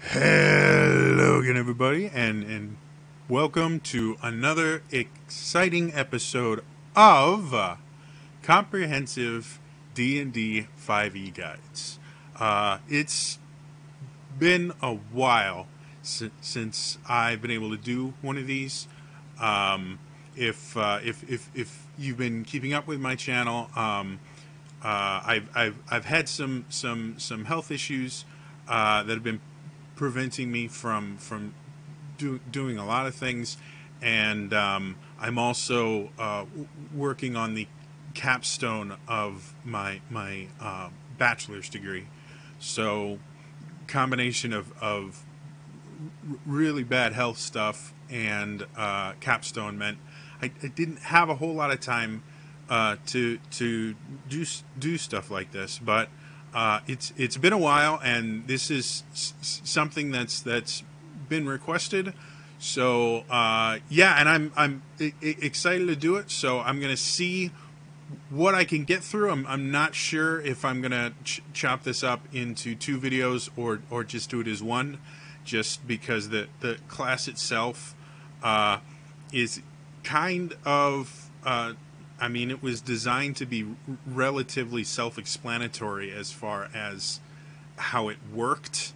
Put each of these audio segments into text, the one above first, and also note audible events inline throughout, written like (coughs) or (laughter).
Hello again, everybody, and and welcome to another exciting episode of uh, Comprehensive D and D 5e Guides. Uh, it's been a while si- since I've been able to do one of these. Um, if, uh, if if if you've been keeping up with my channel, um, uh, I've, I've I've had some some some health issues uh, that have been preventing me from from do, doing a lot of things, and um, I'm also uh, working on the capstone of my my uh, bachelor's degree. So, combination of of really bad health stuff and uh, capstone meant I, I didn't have a whole lot of time uh, to to do do stuff like this, but uh, it's it's been a while, and this is s- something that's that's been requested. So uh, yeah, and I'm I'm I- excited to do it. So I'm gonna see what I can get through. I'm, I'm not sure if I'm gonna ch- chop this up into two videos or or just do it as one, just because the the class itself uh, is kind of. I mean, it was designed to be relatively self-explanatory as far as how it worked,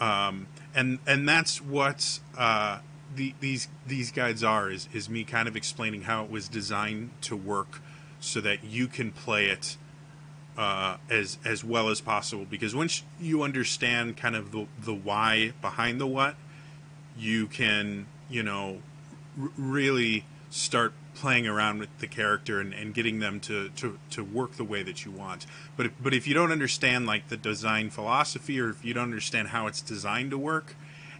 um, and and that's what uh, the, these these guides are is is me kind of explaining how it was designed to work, so that you can play it uh, as as well as possible. Because once you understand kind of the the why behind the what, you can you know r- really start playing around with the character and, and getting them to, to, to work the way that you want. But if, but if you don't understand like the design philosophy or if you don't understand how it's designed to work,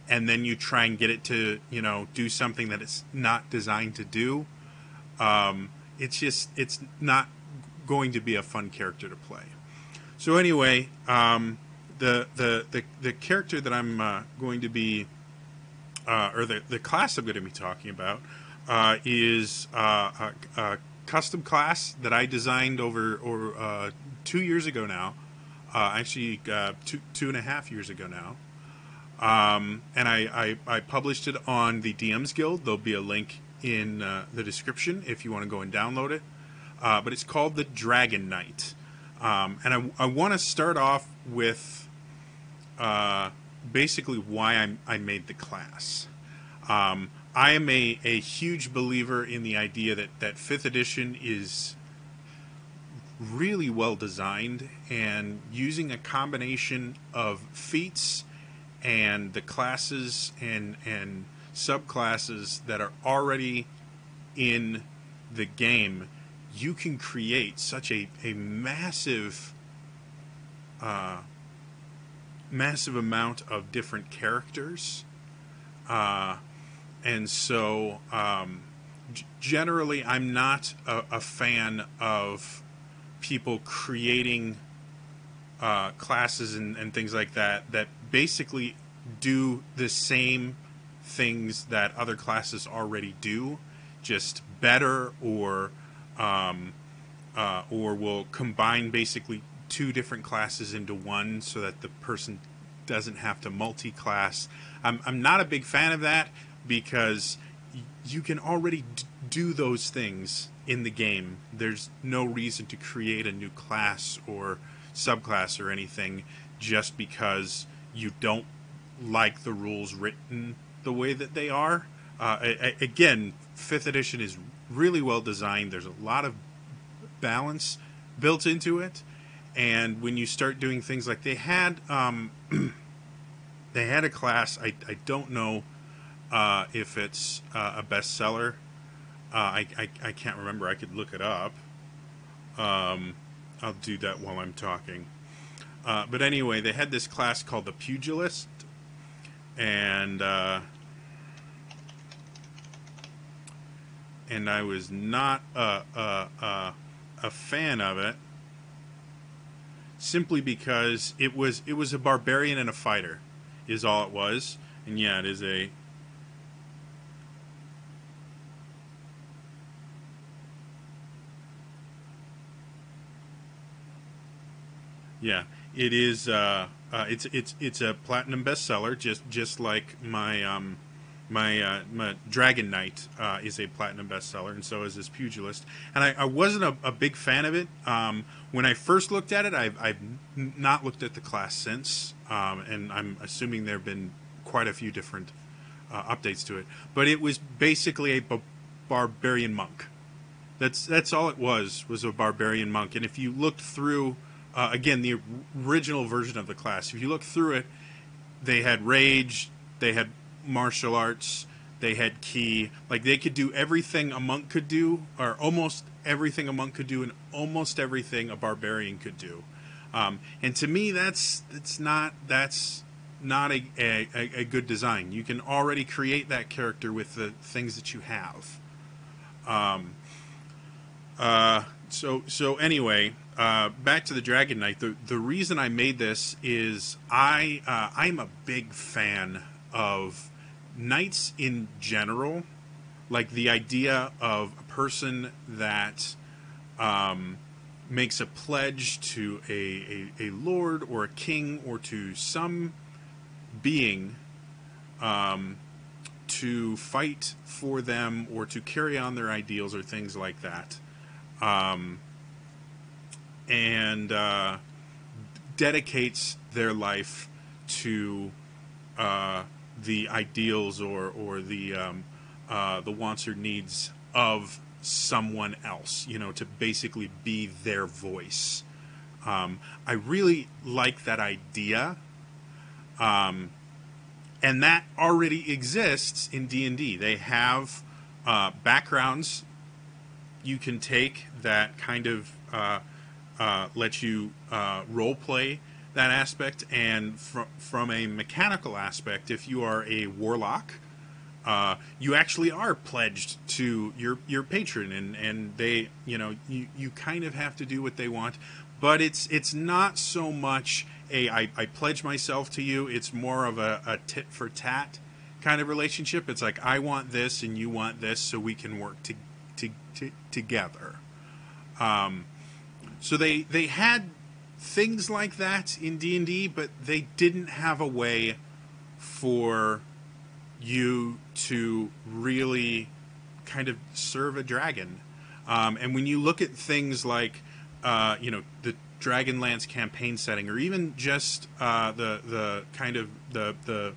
and then you try and get it to you know do something that it's not designed to do, um, it's just it's not going to be a fun character to play. So anyway, um, the, the the the character that I'm uh, going to be uh, or the, the class I'm going to be talking about uh, is uh, a, a custom class that I designed over or uh, two years ago now. Uh, actually, uh, two two and a half years ago now. Um, and I, I, I published it on the DMs Guild. There'll be a link in uh, the description if you want to go and download it. But it's called the Dragon Knight. Um, and I, I want to start off with basically why I, I made the class. Um, I am a, a huge believer in the idea that, that fifth edition is really well designed and using a combination of feats and the classes and and subclasses that are already in the game, you can create such a, a massive uh, massive amount of different characters. Uh, and so um, g- generally i'm not a, a fan of people creating uh, classes and, and things like that that basically do the same things that other classes already do just better or um, uh, or will combine basically two different classes into one so that the person doesn't have to multi-class. I'm, I'm not a big fan of that because you can already d- do those things in the game. There's no reason to create a new class or subclass or anything just because you don't like the rules written the way that they are. Uh, again, fifth edition is really well designed. There's a lot of balance built into it, and when you start doing things like they had, um, (clears throat) they had a class. I, I don't know uh, if it's uh, a bestseller. Uh, I, I I can't remember. I could look it up. Um, I'll do that while I'm talking. Uh, but anyway, they had this class called the Pugilist, and uh, and I was not a, a, a, a fan of it, simply because it was it was a barbarian and a fighter, is all it was. And yeah, it is a Yeah, it is. Uh, uh, it's it's it's a platinum bestseller, just just like my um, my, uh, my Dragon Knight uh, is a platinum bestseller, and so is this Pugilist. And I, I wasn't a, a, big fan of it um, when I first looked at it. I've, I've not looked at the class since, um, and I'm assuming there have been quite a few different uh, updates to it. But it was basically a b- barbarian monk. That's that's all it was was a barbarian monk. And if you looked through, uh, again, the original version of the class, if you look through it, they had rage, they had martial arts. They had ki. Like they could do everything a monk could do, or almost everything a monk could do, and almost everything a barbarian could do. Um, and to me, that's that's not that's not a, a, a, good design. You can already create that character with the things that you have. Um, uh, so so anyway, uh, back to the Dragon Knight. The the reason I made this is I uh, I'm a big fan of knights in general, like the idea of a person that um, makes a pledge to a, a, a, lord or a king or to some being um, to fight for them or to carry on their ideals or things like that. Um, and uh, dedicates their life to uh, the ideals or or the um, uh, the wants or needs of someone else. You know, to basically be their voice. Um, I really like that idea, um, and that already exists in D and D. They have uh, backgrounds you can take that kind of uh, let you uh, role play that aspect, and from from a mechanical aspect, if you are a warlock, uh, you actually are pledged to your your patron, and and they you know you you kind of have to do what they want, but it's it's not so much a I, I pledge myself to you. It's more of a, a tit for tat kind of relationship. It's like I want this and you want this, so we can work to, to, to together. Um, so they they had things like that in D&D, but they didn't have a way for you to really kind of serve a dragon. Um, and when you look at things like, uh, you know, the Dragonlance campaign setting, or even just uh, the the kind of the the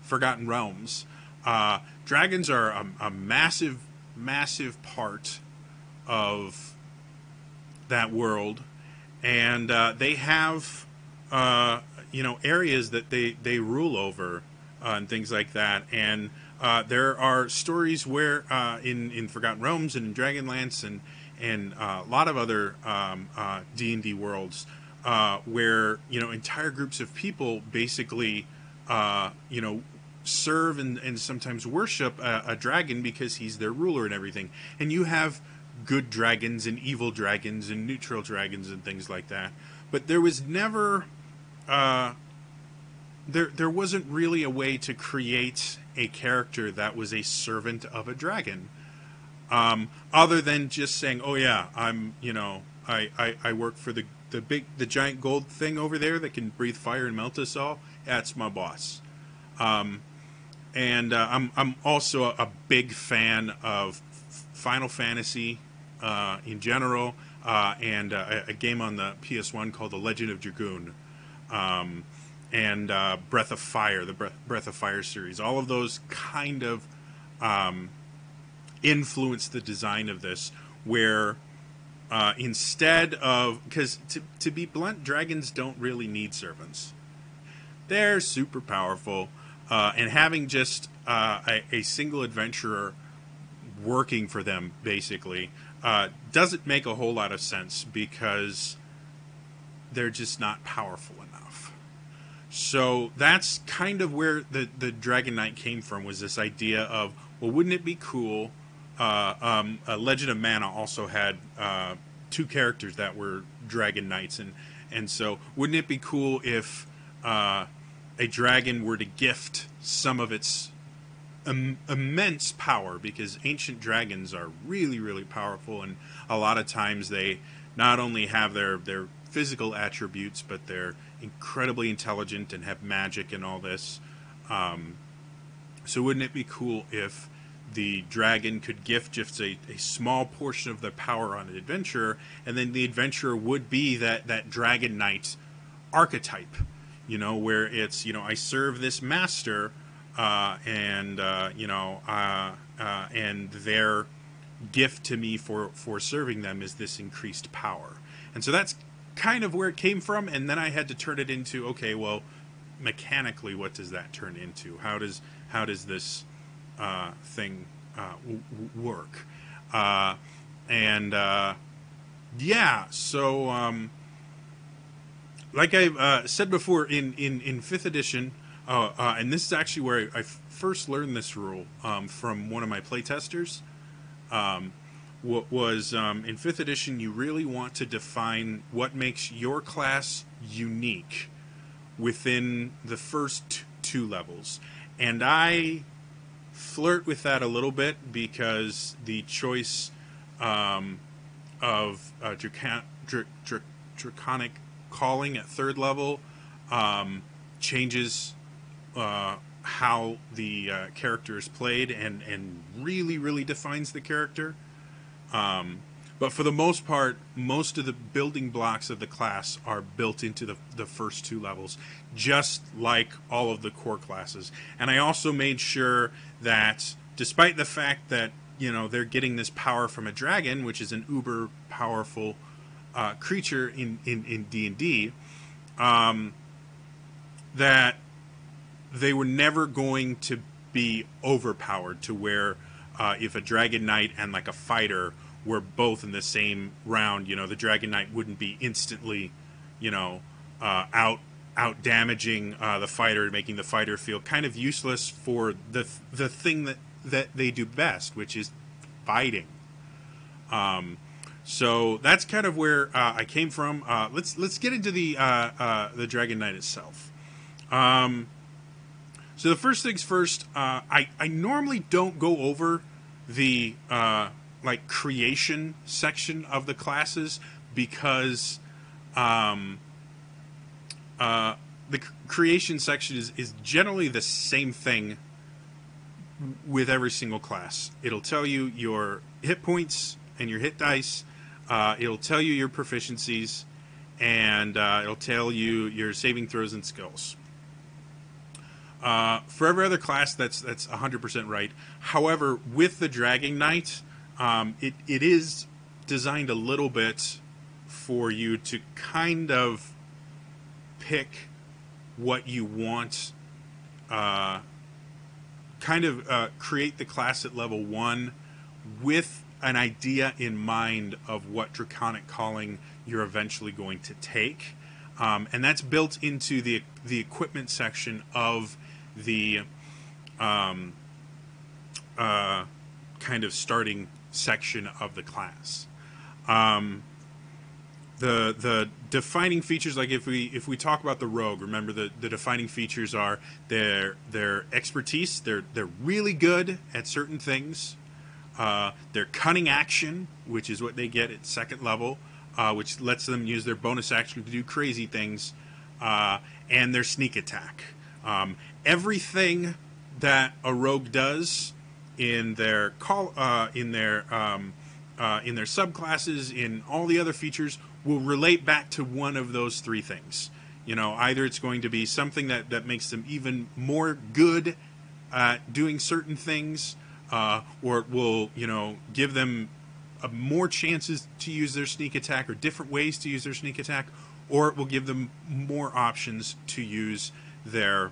Forgotten Realms, uh, dragons are a, a massive, massive part of that world and uh, they have uh, you know areas that they they rule over uh, and things like that. And uh, there are stories where uh, in in Forgotten Realms and in Dragonlance and and uh, a lot of other um, D and D worlds where you know entire groups of people basically you know serve and, and sometimes worship a, a, dragon because he's their ruler and everything. And you have good dragons and evil dragons and neutral dragons and things like that. But there was never uh, there there wasn't really a way to create a character that was a servant of a dragon. Um, other than just saying, "Oh yeah, I'm you know I, I, I work for the the big the giant gold thing over there that can breathe fire and melt us all. That's my boss." Um, and uh, I'm I'm also a, a, big fan of Final Fantasy in general, uh, and uh, a, a, game on the PS1 called The Legend of Dragoon, um, and uh, Breath of Fire, the Breath, Breath, of Fire series. All of those kind of um, influenced the design of this, where uh, instead of because to, to be blunt, dragons don't really need servants. They're super powerful, uh, and having just a, a single adventurer working for them basically uh, doesn't make a whole lot of sense because they're just not powerful enough. So that's kind of where the, the Dragon Knight came from was this idea of, well, wouldn't it be cool? Uh, um, Legend of Mana also had uh, two characters that were Dragon Knights, and and so wouldn't it be cool if uh, a dragon were to gift some of its Im- immense power because ancient dragons are really really powerful and a lot of times they not only have their their physical attributes but they're incredibly intelligent and have magic and all this. Um, so wouldn't it be cool if the dragon could gift just a, a small portion of their power on an adventurer, and then the adventurer would be that that dragon knight archetype, you know, where it's you know I serve this master, uh, and uh, you know, uh, uh and their gift to me for for serving them is this increased power, and so that's kind of where it came from, and then I had to turn it into okay, well, mechanically, what does that turn into? How does how does this uh, thing uh, w- work? And yeah, so um, like I uh, said before, in, in, in fifth edition, uh, and this is actually where I, I first learned this rule um, from one of my playtesters. Um, was um, in fifth edition, you really want to define what makes your class unique within the first two levels. And I flirt with that a little bit because the choice um, of uh, Dr- Dr- Draconic Calling at third level um, changes uh, how the uh, character is played and, and really, really defines the character. Um, but for the most part, most of the building blocks of the class are built into the, the first two levels, just like all of the core classes. And I also made sure that, despite the fact that you know they're getting this power from a dragon, which is an uber powerful uh, creature in in in D and D, um, that they were never going to be overpowered to where uh, if a dragon knight and like a fighter were both in the same round, you know, the Dragon Knight wouldn't be instantly, you know, uh, out out damaging uh, the fighter, making the fighter feel kind of useless for the the thing that that they do best, which is fighting. Um, so that's kind of where uh, I came from. Uh, let's let's get into the uh, uh, the Dragon Knight itself. Um, so the first things first, I I normally don't go over the like creation section of the classes because um, uh, the creation section is, is generally the same thing with every single class. It'll tell you your hit points and your hit dice. Uh, it'll tell you your proficiencies, and uh, it'll tell you your saving throws and skills. Uh, for every other class, that's that's 100% right. However, with the Dragon Knight, um, it, it is designed a little bit for you to kind of pick what you want, uh, kind of uh, create the class at level one with an idea in mind of what draconic calling you're eventually going to take. Um, and that's built into the the equipment section of the um, uh, kind of starting section of the class. Um, the the defining features, like if we if we talk about the rogue, remember the, the defining features are their their expertise. They're they're really good at certain things. Uh, their cunning action, which is what they get at second level, uh, which lets them use their bonus action to do crazy things, uh, and their sneak attack. Um, everything that a rogue does in their call uh, in their um, uh, in their subclasses in all the other features will relate back to one of those three things. You know, either it's going to be something that that makes them even more good at doing certain things, uh, or it will you know give them uh, more chances to use their sneak attack or different ways to use their sneak attack, or it will give them more options to use their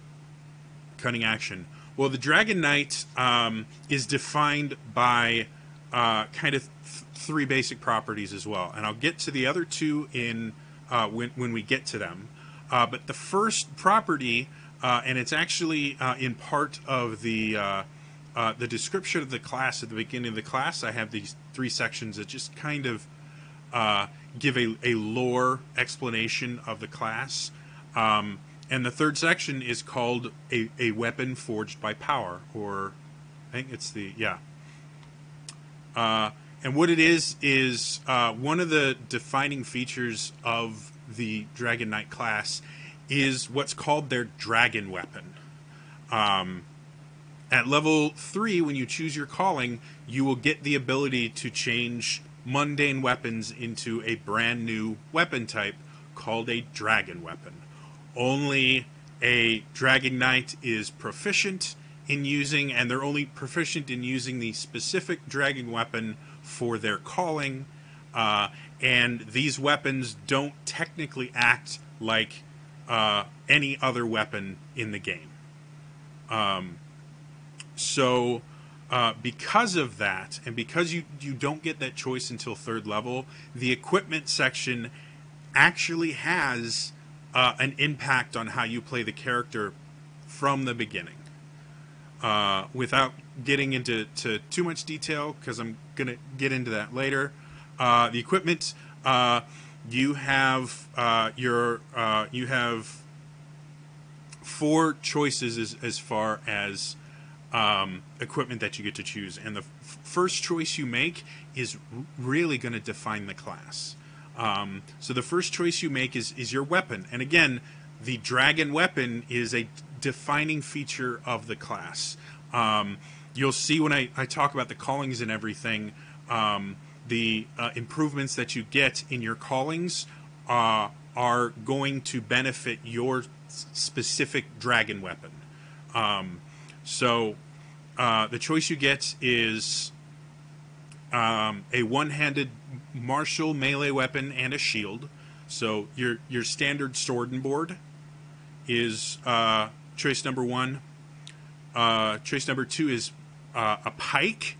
cunning action well, the Dragon Knight um, is defined by uh, kind of th- three basic properties as well, and I'll get to the other two in uh, when when we get to them. Uh, but the first property, uh, and it's actually uh, in part of the uh, the description of the class at the beginning of the class. I have these three sections that just kind of give a, a lore explanation of the class. Um, and the third section is called a, a weapon forged by power, or I think it's the yeah. Uh, and what it is is uh, one of the defining features of the Dragon Knight class is what's called their dragon weapon. Um, at level three, when you choose your calling, you will get the ability to change mundane weapons into a brand new weapon type called a dragon weapon. Only a dragon knight is proficient in using, and they're only proficient in using the specific dragon weapon for their calling. Uh, and these weapons don't technically act like uh, any other weapon in the game. Um, so, uh, because of that, and because you, you don't get that choice until third level, the equipment section actually has uh, an impact on how you play the character from the beginning. Uh, without getting into to too much detail, because I'm going to get into that later, uh, the equipment uh, you have uh, your uh, you have four choices as, as far as um, equipment that you get to choose, and the f- first choice you make is r- really going to define the class. Um, so the first choice you make is is your weapon, and again, the dragon weapon is a defining feature of the class. Um, you'll see when I, I talk about the callings and everything, um, the uh, improvements that you get in your callings uh, are going to benefit your specific dragon weapon. Um, so uh, the choice you get is um, a one-handed martial melee weapon and a shield. So your your standard sword and board is uh, choice number one. Uh, choice number two is uh, a pike,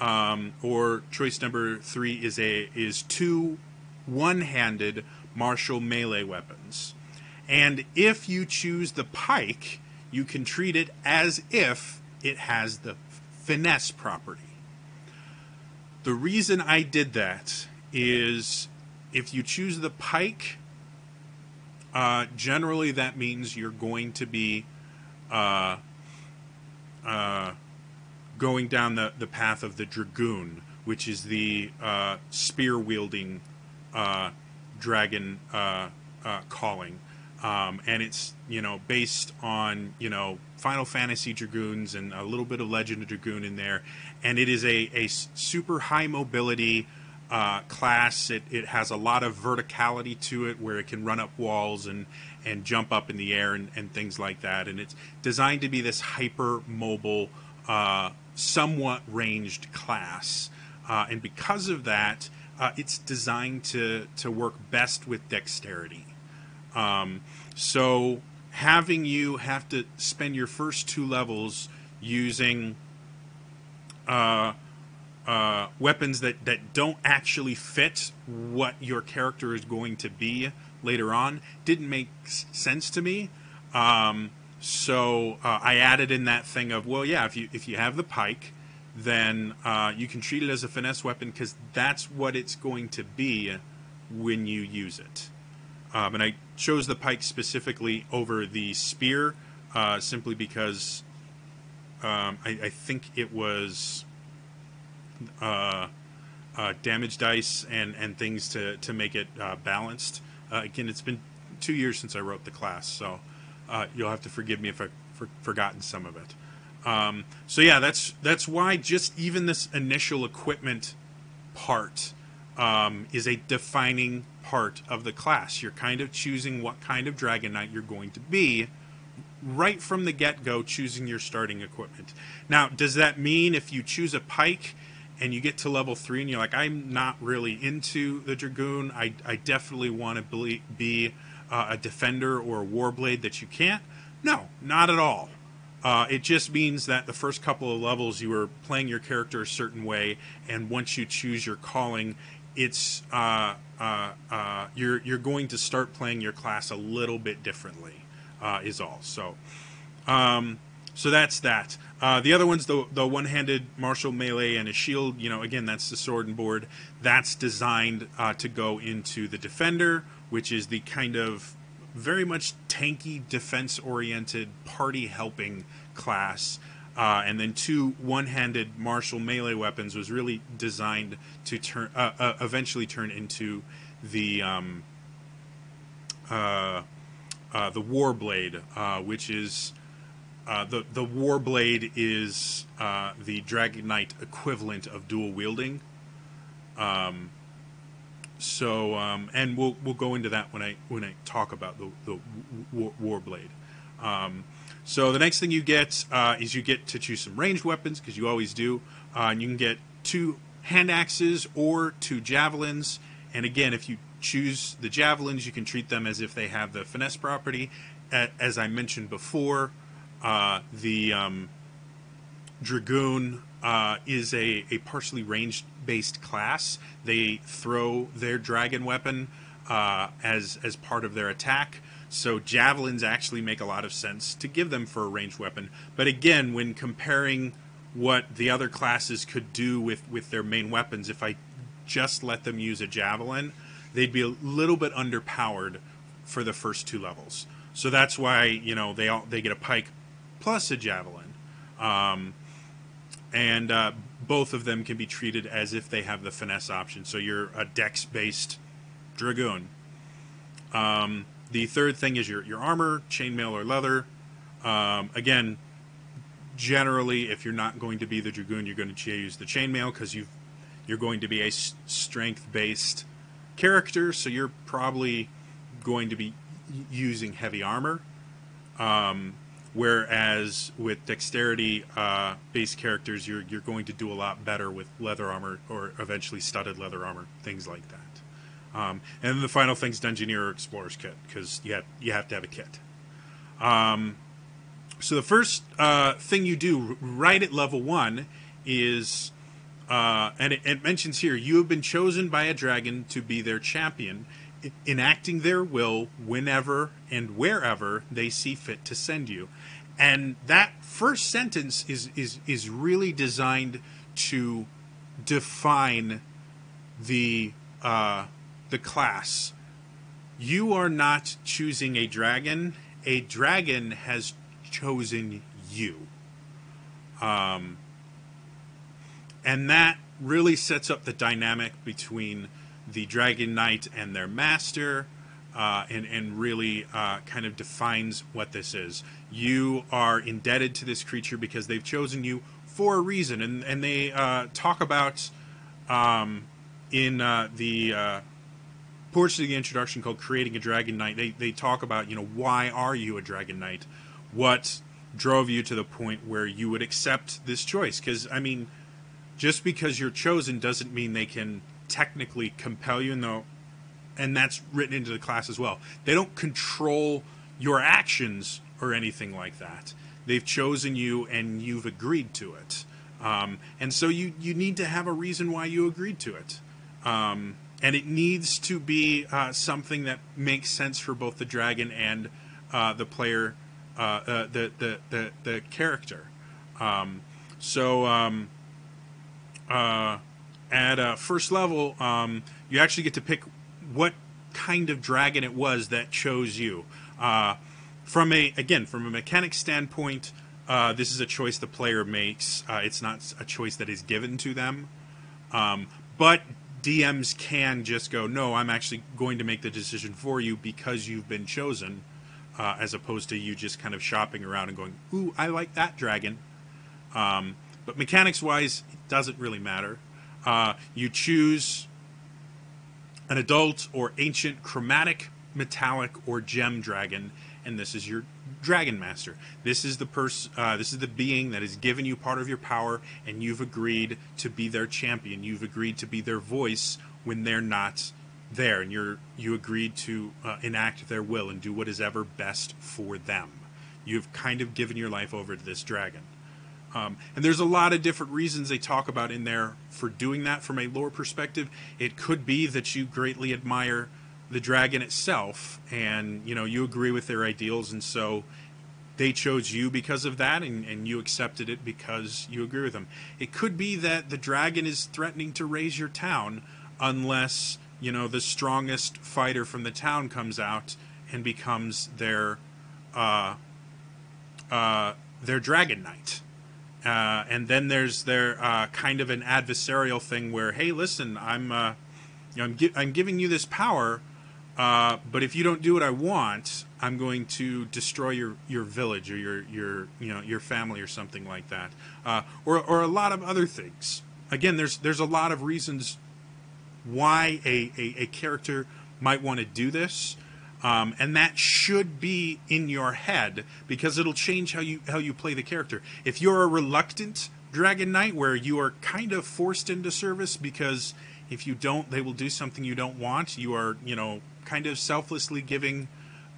um, or choice number three is a is two one-handed martial melee weapons. And if you choose the pike, you can treat it as if it has the finesse property. The reason I did that is if you choose the pike, uh, generally that means you're going to be uh, uh, going down the, the path of the dragoon, which is the uh, spear wielding uh, dragon uh, calling. Um, and it's you know based on you know Final Fantasy Dragoons and a little bit of Legend of Dragoon in there, and it is a, a super high mobility uh, class. It, it has a lot of verticality to it, where it can run up walls and and jump up in the air and, and things like that. And it's designed to be this hyper mobile, uh, somewhat ranged class. Uh, and because of that, uh, it's designed to to work best with dexterity. Um, so having you have to spend your first two levels using uh, uh, weapons that, that don't actually fit what your character is going to be later on didn't make sense to me. Um, so uh, I added in that thing of well, yeah, if you if you have the pike, then uh, you can treat it as a finesse weapon because that's what it's going to be when you use it. Um, and I chose the pike specifically over the spear uh, simply because um, I, I, think it was uh, uh, damage dice and, and things to, to make it uh, balanced. Uh, again, it's been two years since I wrote the class, so uh, you'll have to forgive me if I've for, forgotten some of it. Um, so yeah, that's that's why just even this initial equipment part um, is a defining part of the class. You're kind of choosing what kind of Dragon Knight you're going to be right from the get go, choosing your starting equipment. Now, does that mean if you choose a pike and you get to level three and you're like, I'm not really into the Dragoon, I, I definitely want to be uh, a defender or a warblade that you can't? No, not at all. Uh, it just means that the first couple of levels you are playing your character a certain way, and once you choose your calling, it's uh, uh, uh, you're you're going to start playing your class a little bit differently, uh, is all. So, um, so that's that. Uh, the other one's the the one-handed martial melee and a shield. You know, again, that's the sword and board. That's designed uh, to go into the defender, which is the kind of very much tanky, defense-oriented, party helping class. Uh, and then two one-handed martial melee weapons was really designed to turn uh, uh, eventually turn into the um, uh, the Warblade, uh, which is uh, the the Warblade is uh, the Dragon Knight equivalent of dual wielding. Um, so um, and we'll we'll go into that when I when I talk about the the War, Warblade. Um, so the next thing you get uh, is you get to choose some ranged weapons because you always do, uh, and you can get two hand axes or two javelins. And again, if you choose the javelins, you can treat them as if they have the finesse property. As I mentioned before, uh, the um, dragoon uh, is a, a partially ranged based class. They throw their dragon weapon uh, as as part of their attack. So javelins actually make a lot of sense to give them for a ranged weapon. But again, when comparing what the other classes could do with, with their main weapons, if I just let them use a javelin, they'd be a little bit underpowered for the first two levels. So that's why you know they all they get a pike plus a javelin, um, and uh, both of them can be treated as if they have the finesse option. So you're a dex based dragoon. Um, the third thing is your, your armor, chainmail or leather. Um, again, generally, if you're not going to be the dragoon, you're going to use the chainmail because you you're going to be a strength based character, so you're probably going to be using heavy armor. Um, whereas with dexterity uh, based characters, you're you're going to do a lot better with leather armor or eventually studded leather armor, things like that. Um, and then the final thing thing's Dungeoneer or Explorer's Kit because you have, you have to have a kit. Um, so the first uh, thing you do right at level one is, uh, and it, it, mentions here, you have been chosen by a dragon to be their champion, enacting their will whenever and wherever they see fit to send you. And that first sentence is is is really designed to define the uh, the class. You are not choosing a dragon. A dragon has chosen you. Um, and that really sets up the dynamic between the Dragon Knight and their master, uh, and, and really uh, kind of defines what this is. You are indebted to this creature because they've chosen you for a reason. And, and they uh, talk about um, in uh, the uh, portion of the introduction called "Creating a Dragon Knight," they they talk about you know why are you a Dragon Knight? What drove you to the point where you would accept this choice? Because I mean, just because you're chosen doesn't mean they can technically compel you. No, and that's written into the class as well. They don't control your actions or anything like that. They've chosen you and you've agreed to it. Um, and so you, you need to have a reason why you agreed to it. Um, and it needs to be uh, something that makes sense for both the dragon and uh, the player, uh, uh the, the, the the character. Um, so um, uh, at uh, first level, um, you actually get to pick what kind of dragon it was that chose you. from a again, from a mechanic standpoint, this is a choice the player makes. it's not a choice that is given to them. Um, but DMs can just go, no, I'm actually going to make the decision for you because you've been chosen, uh, as opposed to you just kind of shopping around and going, ooh, I like that dragon. Um, but mechanics wise, doesn't really matter. Uh, you choose an adult or ancient chromatic, metallic, or gem dragon, and this is your Dragon Master. This is the person. Uh, this is the being that has given you part of your power, and you've agreed to be their champion. You've agreed to be their voice when they're not there, and you're you agreed to uh, enact their will and do what is ever best for them. You've kind of given your life over to this dragon. Um, and there's a lot of different reasons they talk about in there for doing that from a lore perspective. It could be that you greatly admire the dragon itself and you know you agree with their ideals and so they chose you because of that and, and you accepted it because you agree with them it could be that the dragon is threatening to raze your town unless you know the strongest fighter from the town comes out and becomes their uh, uh, their dragon knight uh, and then there's their uh, kind of an adversarial thing where hey listen i'm uh, you know, I'm, gi- I'm giving you this power Uh, but if you don't do what I want, I'm going to destroy your, your village or your, your you know your family or something like that, uh, or or a lot of other things. Again, there's there's a lot of reasons why a, a, a character might want to do this, um, and that should be in your head because it'll change how you how you play the character. If you're a reluctant Dragon Knight, where you are kind of forced into service because if you don't, they will do something you don't want. You are you know kind of selflessly giving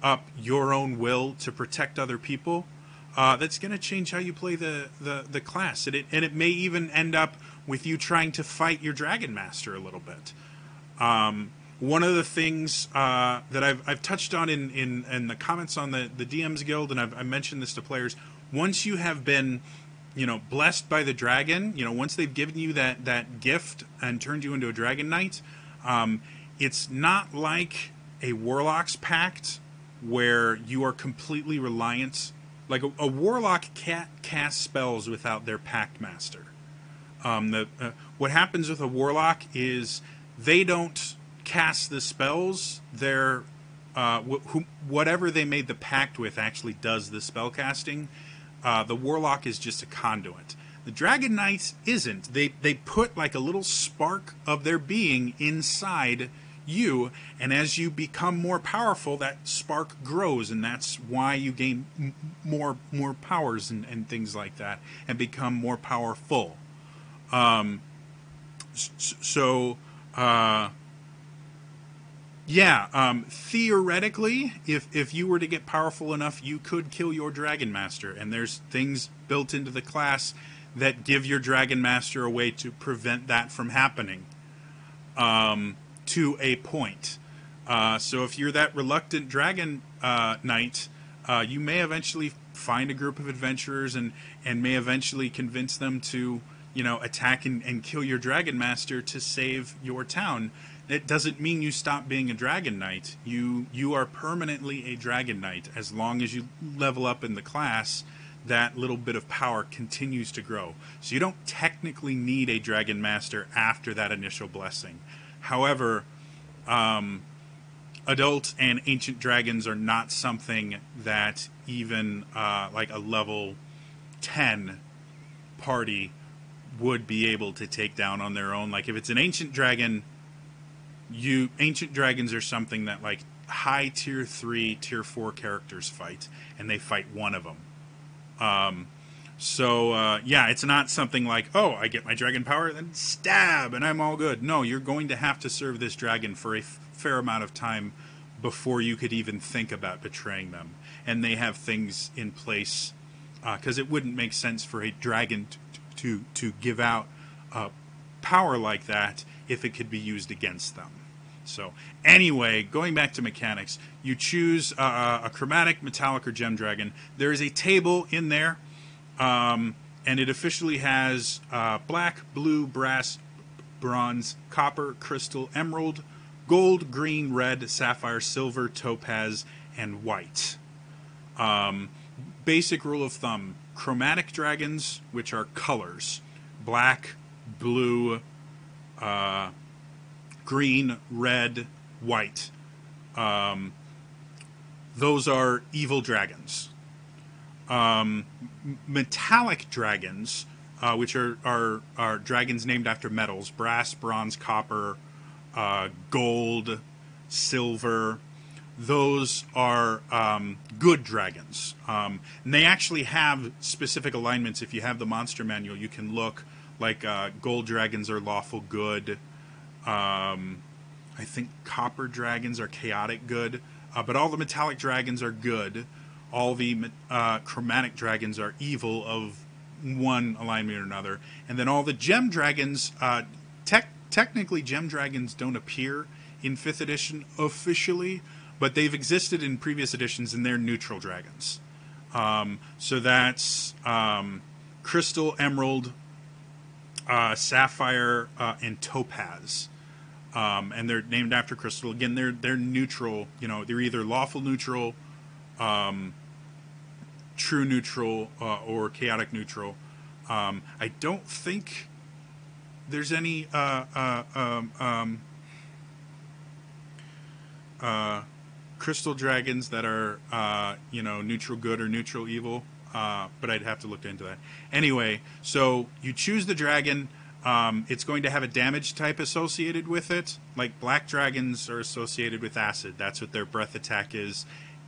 up your own will to protect other people, uh, that's going to change how you play the, the, the class. And it, and it may even end up with you trying to fight your Dragon Master a little bit. Um, one of the things uh, that I've, I've touched on in, in, in the comments on the, the DM's Guild, and I've I mentioned this to players, once you have been you know blessed by the dragon you know once they've given you that that gift and turned you into a dragon knight um, it's not like a warlock's pact where you are completely reliant like a, a warlock can't cast spells without their pact master. Um, the, uh, what happens with a warlock is they don't cast the spells they're uh, wh- who, whatever they made the pact with actually does the spell casting. Uh, the warlock is just a conduit. The dragon knights isn't. They they put like a little spark of their being inside you and as you become more powerful that spark grows and that's why you gain m- more more powers and, and things like that and become more powerful. Um so uh yeah um theoretically if if you were to get powerful enough you could kill your dragon master and there's things built into the class that give your dragon master a way to prevent that from happening um to a point. Uh, so if you're that reluctant dragon uh, knight, uh, you may eventually find a group of adventurers and and may eventually convince them to you know attack and, and kill your dragon master to save your town. It doesn't mean you stop being a dragon knight. You you are permanently a dragon knight as long as you level up in the class. That little bit of power continues to grow. So you don't technically need a dragon master after that initial blessing. However, um, adult and ancient dragons are not something that even uh, like a level 10 party would be able to take down on their own. Like if it's an ancient dragon, you ancient dragons are something that like high tier 3, tier 4 characters fight and they fight one of them. Um, so uh, yeah, it's not something like, oh, I get my dragon power, then stab, and I'm all good. No, you're going to have to serve this dragon for a f- fair amount of time before you could even think about betraying them. And they have things in place because uh, it wouldn't make sense for a dragon t- to to give out uh, power like that if it could be used against them. So anyway, going back to mechanics, you choose uh, a chromatic, metallic, or gem dragon. There is a table in there um, and it officially has uh, black, blue, brass, bronze, copper, crystal, emerald, gold, green, red, sapphire, silver, topaz, and white. Um, basic rule of thumb chromatic dragons, which are colors black, blue, uh, green, red, white. Um, those are evil dragons. Um, metallic dragons, uh, which are, are, are dragons named after metals brass, bronze, copper, uh, gold, silver. Those are um, good dragons. Um, and they actually have specific alignments. If you have the monster manual, you can look like uh, gold dragons are lawful good. Um, I think copper dragons are chaotic good. Uh, but all the metallic dragons are good all the uh, chromatic dragons are evil of one alignment or another, and then all the gem dragons. Uh, tech, technically, gem dragons don't appear in fifth edition officially, but they've existed in previous editions, and they're neutral dragons. Um, so that's um, crystal, emerald, uh, sapphire, uh, and topaz. Um, and they're named after crystal. Again, they're they're neutral. You know, they're either lawful neutral, um, true neutral uh, or chaotic neutral. Um, I don't think there's any. Uh, uh, um, um, uh, crystal dragons that are you know neutral good or neutral evil. Uh, but I'd have to look into that. Anyway, so you choose the dragon. Um, it's going to have a damage type associated with it. Like black dragons are associated with acid. That's what their breath attack is.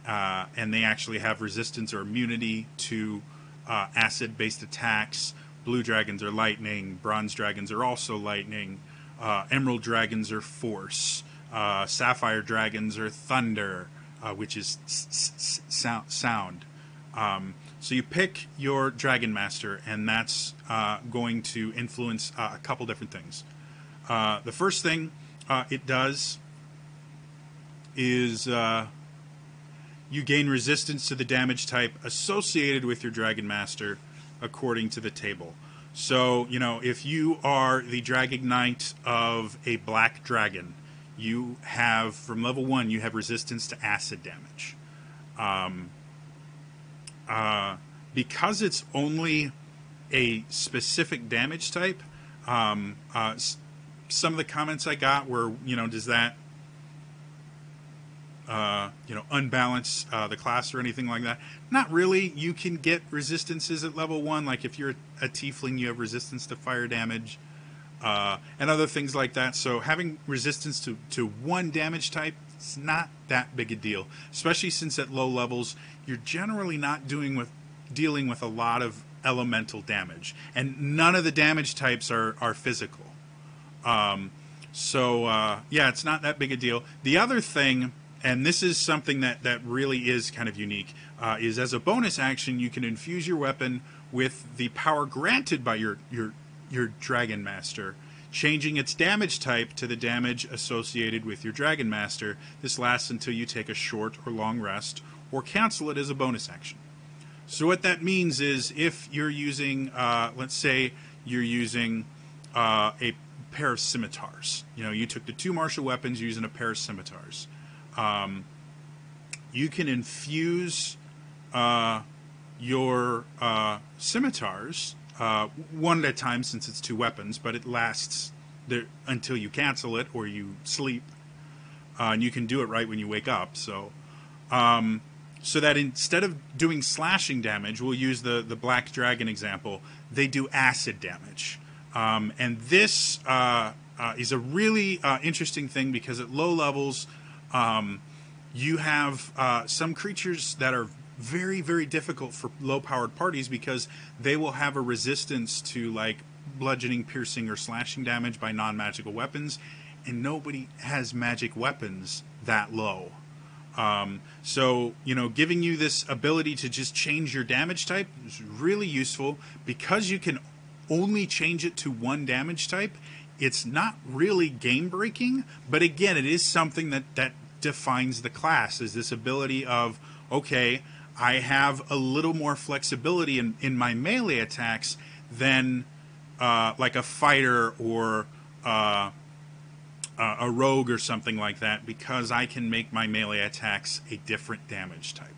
Uh, and they actually have resistance or immunity to uh, acid based attacks. Blue dragons are lightning. Bronze dragons are also lightning. Uh, emerald dragons are force. Uh, sapphire dragons are thunder, uh, which is sound. Um, so you pick your Dragon Master, and that's uh, going to influence uh, a couple different things. Uh, the first thing uh, it does is uh, you gain resistance to the damage type associated with your Dragon Master according to the table. So, you know, if you are the Dragon Knight of a Black Dragon, you have, from level 1, you have resistance to acid damage. Um, uh, because it's only a specific damage type, um, uh, some of the comments I got were, you know, does that, uh, you know, unbalance uh, the class or anything like that? Not really. You can get resistances at level one, like if you're a tiefling, you have resistance to fire damage. Uh, and other things like that. So having resistance to, to one damage type it's not that big a deal, especially since at low levels you're generally not doing with dealing with a lot of elemental damage, and none of the damage types are are physical. Um, so uh, yeah, it's not that big a deal. The other thing, and this is something that that really is kind of unique, uh, is as a bonus action you can infuse your weapon with the power granted by your your your dragon master changing its damage type to the damage associated with your Dragon Master. This lasts until you take a short or long rest or cancel it as a bonus action. So, what that means is if you're using, uh, let's say, you're using uh, a pair of scimitars, you know, you took the two martial weapons using a pair of scimitars, um, you can infuse uh, your uh, scimitars uh, one at a time since it's two weapons, but it lasts there until you cancel it or you sleep, uh, and you can do it right when you wake up. So, um, so that instead of doing slashing damage, we'll use the the black dragon example. They do acid damage, um, and this uh, uh is a really uh, interesting thing because at low levels, um, you have uh, some creatures that are very very difficult for low powered parties because they will have a resistance to like bludgeoning piercing or slashing damage by non-magical weapons and nobody has magic weapons that low um, so you know giving you this ability to just change your damage type is really useful. Because you can only change it to one damage type it's not really game breaking but again it is something that that defines the class is this ability of okay I have a little more flexibility in, in my melee attacks than uh, like a fighter or uh, a rogue or something like that because I can make my melee attacks a different damage type.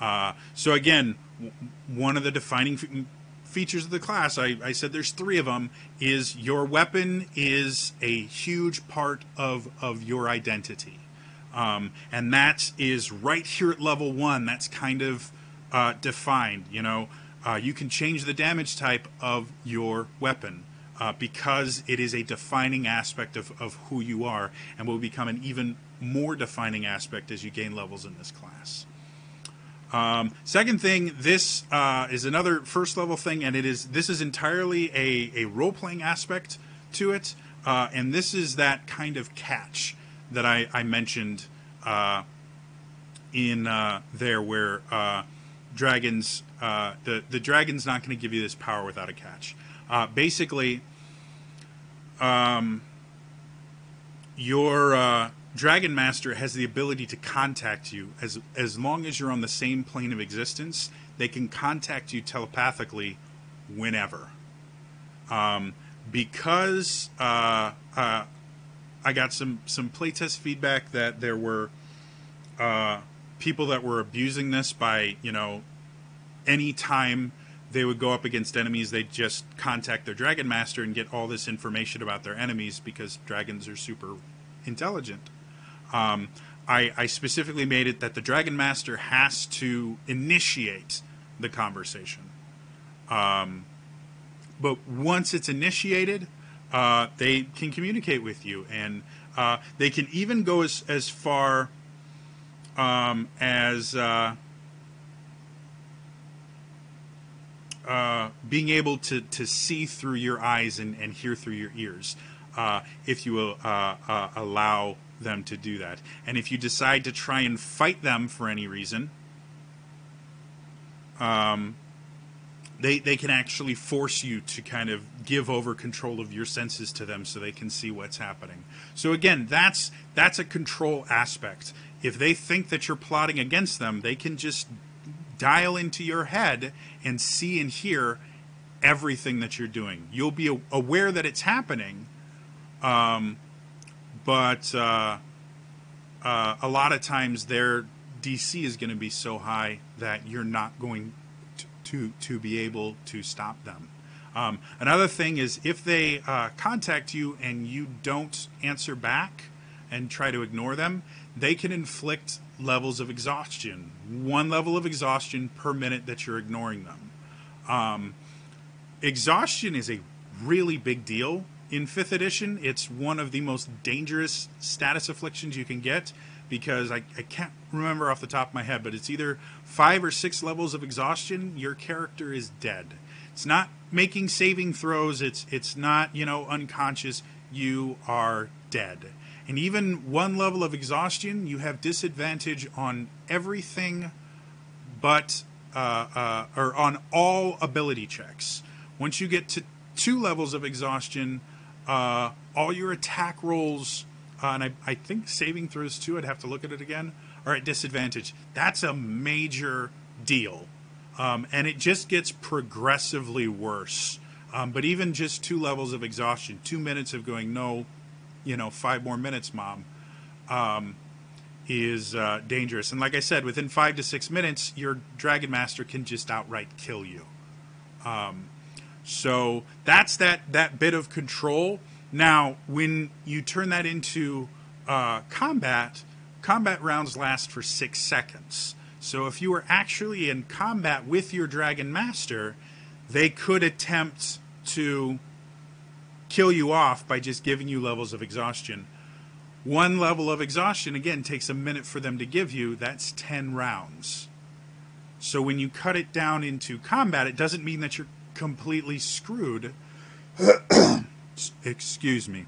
Uh, so again, w- one of the defining features of the class, I, I, said there's three of them, is your weapon is a huge part of, of your identity. Um, and that is right here at level one. That's kind of uh, defined. You know, uh, you can change the damage type of your weapon uh, because it is a defining aspect of, of who you are and will become an even more defining aspect as you gain levels in this class. Um, second thing, this uh, is another first level thing, and it is this is entirely a, a role playing aspect to it, uh, and this is that kind of catch that I, I mentioned uh, in uh, there, where uh, dragons uh, the the dragon's not going to give you this power without a catch. Basically, um, your uh, dragon master has the ability to contact you as as long as you're on the same plane of existence. They can contact you telepathically whenever. Um, because uh, uh, I got some some playtest feedback that there were uh, people that were abusing this by you know anytime they would go up against enemies they'd just contact their dragon master and get all this information about their enemies because dragons are super intelligent um, I, I specifically made it that the Dragon Master has to initiate the conversation. Um, but once it's initiated, uh, they can communicate with you, and uh, they can even go as as far um, as uh, uh, being able to to see through your eyes and, and hear through your ears, uh, if you will uh, uh, allow them to do that. And if you decide to try and fight them for any reason, um, they they can actually force you to kind of give over control of your senses to them so they can see what's happening. So again, that's that's a control aspect. If they think that you're plotting against them, they can just dial into your head and see and hear everything that you're doing. You'll be aware that it's happening, um, but uh, uh, a lot of times their DC is going to be so high that you're not going to to be able to stop them. Um, another thing is if they uh, contact you and you don't answer back and try to ignore them, they can inflict levels of exhaustion. One level of exhaustion per minute that you're ignoring them. Um, exhaustion is a really big deal in fifth edition. It's one of the most dangerous status afflictions you can get because I, I can't remember off the top of my head, but it's either five or six levels of exhaustion, your character is dead. It's not making saving throws, it's it's not, you know, unconscious, you are dead. And even one level of exhaustion, you have disadvantage on everything but uh, uh, or on all ability checks. Once you get to two levels of exhaustion, uh, all your attack rolls uh, and I, I think saving throws too, I'd have to look at it again, are at disadvantage. That's a major deal. Um, and it just gets progressively worse. Um, but even just two levels of exhaustion, two minutes of going, no, you know, five more minutes, mom, um, is uh, dangerous. And like I said, within five to six minutes, your Dragon Master can just outright kill you. Um, so that's that, that bit of control now, when you turn that into uh, combat, combat rounds last for six seconds. So if you were actually in combat with your Dragon Master, they could attempt to kill you off by just giving you levels of exhaustion. One level of exhaustion, again, takes a minute for them to give you. That's 10 rounds. So when you cut it down into combat, it doesn't mean that you're completely screwed. (coughs) Excuse me.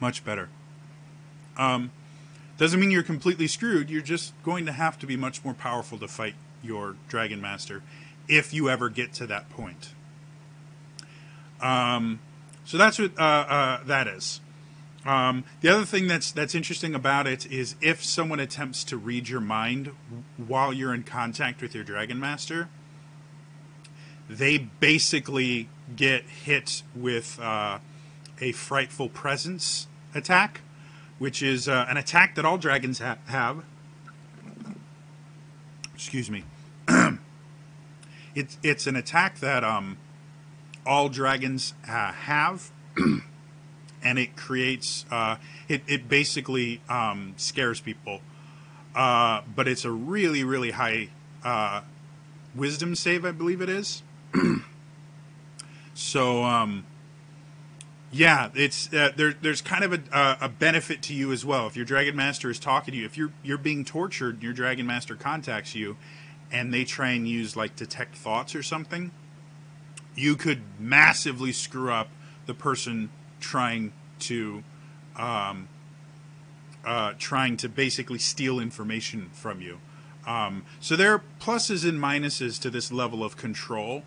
Much better. Um, doesn't mean you're completely screwed. You're just going to have to be much more powerful to fight your Dragon Master if you ever get to that point. Um, so that's what uh, uh, that is. Um, the other thing that's that's interesting about it is if someone attempts to read your mind while you're in contact with your Dragon Master, they basically get hit with uh, a frightful presence attack, which is uh, an attack that all dragons ha- have. Excuse me. (clears throat) it's it's an attack that um, all dragons uh, have, (clears throat) and it creates uh, it it basically um, scares people. Uh, but it's a really really high uh, wisdom save, I believe it is. (clears throat) so um, yeah, it's uh, there. There's kind of a, a benefit to you as well. If your dragon master is talking to you, if you're you're being tortured, your dragon master contacts you, and they try and use like detect thoughts or something, you could massively screw up the person trying to um, uh, trying to basically steal information from you. Um, so there are pluses and minuses to this level of control.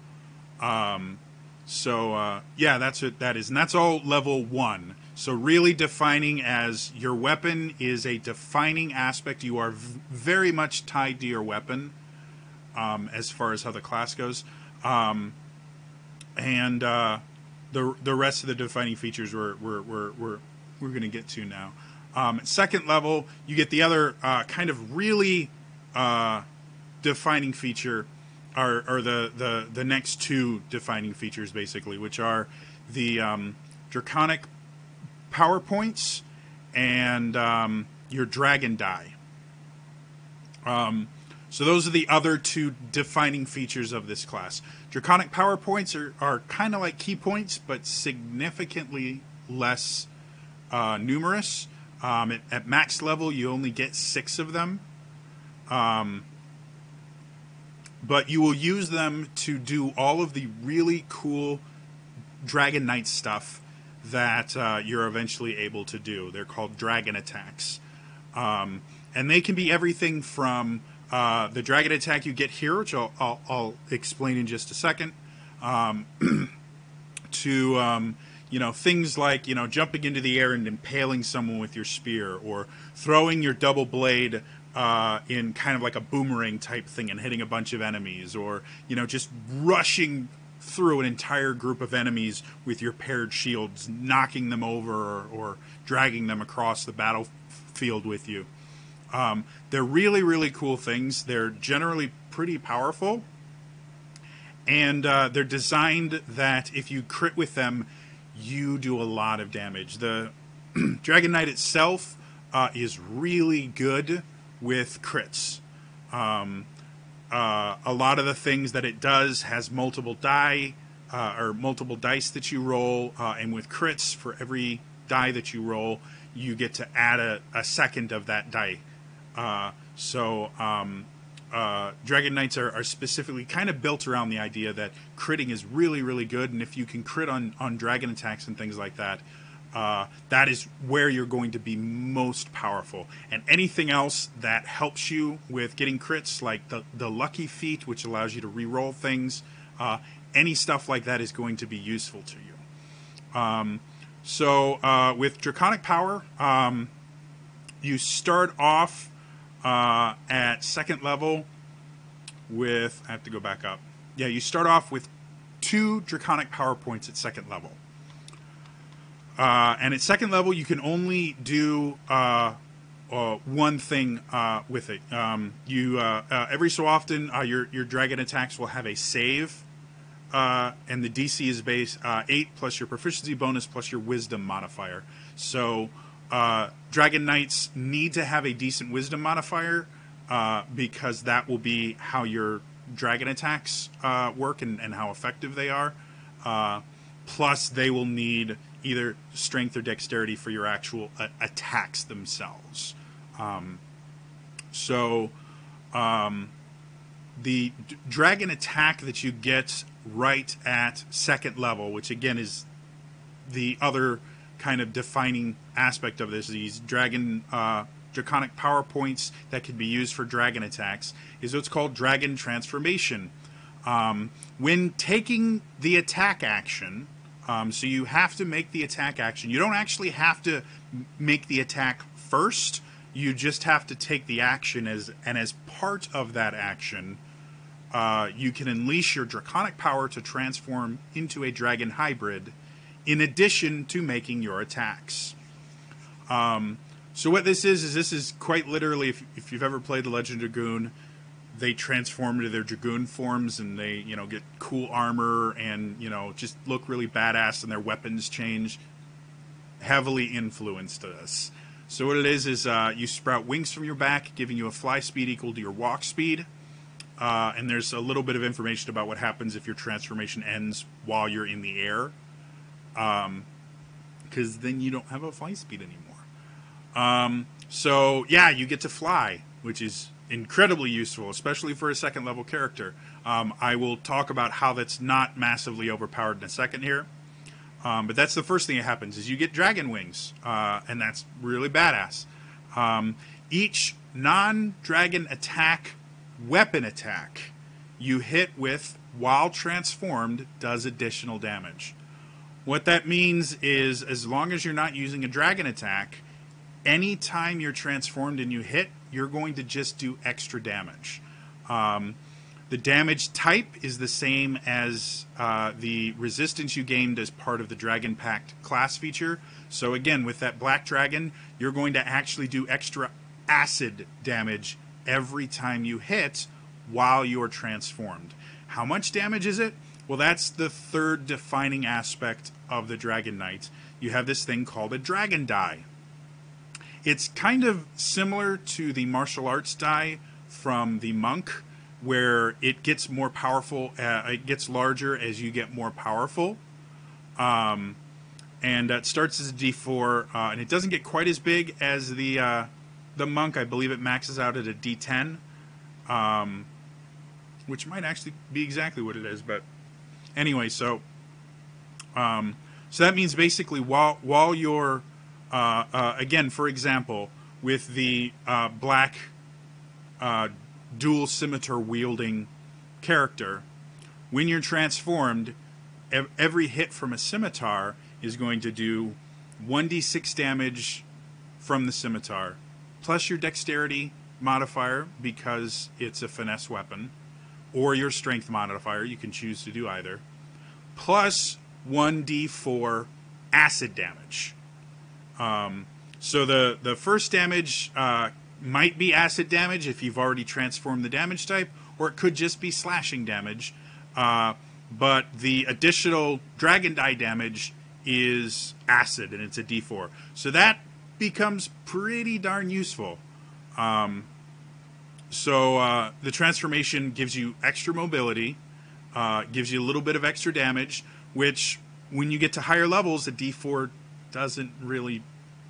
Um, so uh, yeah, that's what that is, and that's all level one. So really defining as your weapon is a defining aspect. You are v- very much tied to your weapon um, as far as how the class goes, um, and uh, the the rest of the defining features we're we're we're we're, we're going to get to now. Um, second level, you get the other uh, kind of really uh, defining feature are, are the, the, the next two defining features, basically, which are the um, draconic power points and um, your dragon die. Um, so those are the other two defining features of this class. Draconic power points are, are kind of like ki points, but significantly less uh, numerous. Um, at, at, max level, you only get six of them. Um, but you will use them to do all of the really cool Dragon Knight stuff that uh, you're eventually able to do. They're called dragon attacks. Um, and they can be everything from uh, the dragon attack you get here, which I'll, I'll, I'll explain in just a second, um, (clears throat) to um, you know things like you know jumping into the air and impaling someone with your spear, or throwing your double blade uh, in kind of like a boomerang type thing and hitting a bunch of enemies, or you know just rushing through an entire group of enemies with your paired shields, knocking them over or, or dragging them across the battlefield with you. Um, they're really, really cool things. They're generally pretty powerful. And uh, they're designed that if you crit with them, you do a lot of damage. The (clears throat) Dragon Knight itself uh, is really good with crits. Um, uh, a lot of the things that it does has multiple die uh, or multiple dice that you roll, uh, and with crits, for every die that you roll, you get to add a, a second of that die. Uh, so um, uh, Dragon Knights are, are, specifically kind of built around the idea that critting is really, really good, and if you can crit on, on dragon attacks and things like that, uh, that is where you're going to be most powerful. And anything else that helps you with getting crits, like the, the lucky feat, which allows you to re-roll things, uh, any stuff like that is going to be useful to you. Um, so uh, with Draconic Power, um, you start off uh, at second level with, I have to go back up. Yeah, you start off with two Draconic Power points at second level. Uh, and at second level, you can only do uh, uh, one thing uh, with it. Um, you uh, every so often, your your dragon attacks will have a save, and the DC is base eight plus your proficiency bonus plus your wisdom modifier. So dragon knights need to have a decent wisdom modifier because that will be how your dragon attacks work and, and how effective they are. plus, they will need either strength or dexterity for your actual uh, attacks themselves. Um, so, um, the d- dragon attack that you get right at second level, which again is the other kind of defining aspect of this, these dragon uh, draconic power points that can be used for dragon attacks, is what's called dragon transformation. Um, when taking the attack action, um, so you have to make the attack action. You don't actually have to make the attack first. You just have to take the action as and as part of that action, uh, you can unleash your draconic power to transform into a dragon hybrid, in addition to making your attacks. Um, so what this is is this is quite literally, if, if you've ever played the Legend of Dragoon, they transform into their dragoon forms and they you know get cool armor and you know just look really badass and their weapons change heavily influenced us. So what it is is uh, you sprout wings from your back giving you a fly speed equal to your walk speed. Uh, and there's a little bit of information about what happens if your transformation ends while you're in the air because um, then you don't have a fly speed anymore um, so yeah you get to fly which is incredibly useful, especially for a second level character. Um, I will talk about how that's not massively overpowered in a second here. Um, but that's the first thing that happens is you get dragon wings, uh, and that's really badass. Um, each non-dragon attack weapon attack you hit with while transformed does additional damage. What that means is as long as you're not using a dragon attack, anytime you're transformed and you hit, you're going to just do extra damage. Um, the damage type is the same as uh, the resistance you gained as part of the Dragon Pact class feature. So, again, with that Black Dragon, you're going to actually do extra acid damage every time you hit while you're transformed. How much damage is it? Well, that's the third defining aspect of the Dragon Knight. You have this thing called a Dragon Die. It's kind of similar to the martial arts die from the monk, where it gets more powerful, uh, it gets larger as you get more powerful. Um, and it starts as a D4, uh, and it doesn't get quite as big as the uh, the monk. I believe it maxes out at a D10, um, which might actually be exactly what it is. But anyway, so um, so that means basically while while you're uh, uh, again, for example, with the uh, black dual scimitar wielding character, when you're transformed, ev- every hit from a scimitar is going to do 1d6 damage from the scimitar, plus your dexterity modifier because it's a finesse weapon, or your strength modifier. You can choose to do either, plus 1d4 acid damage. Um, so the, the first damage uh, might be acid damage if you've already transformed the damage type, or it could just be slashing damage. Uh, but the additional dragon die damage is acid, and it's a d4. So that becomes pretty darn useful. Um, so uh, the transformation gives you extra mobility, uh, gives you a little bit of extra damage, which when you get to higher levels, a d4 doesn't really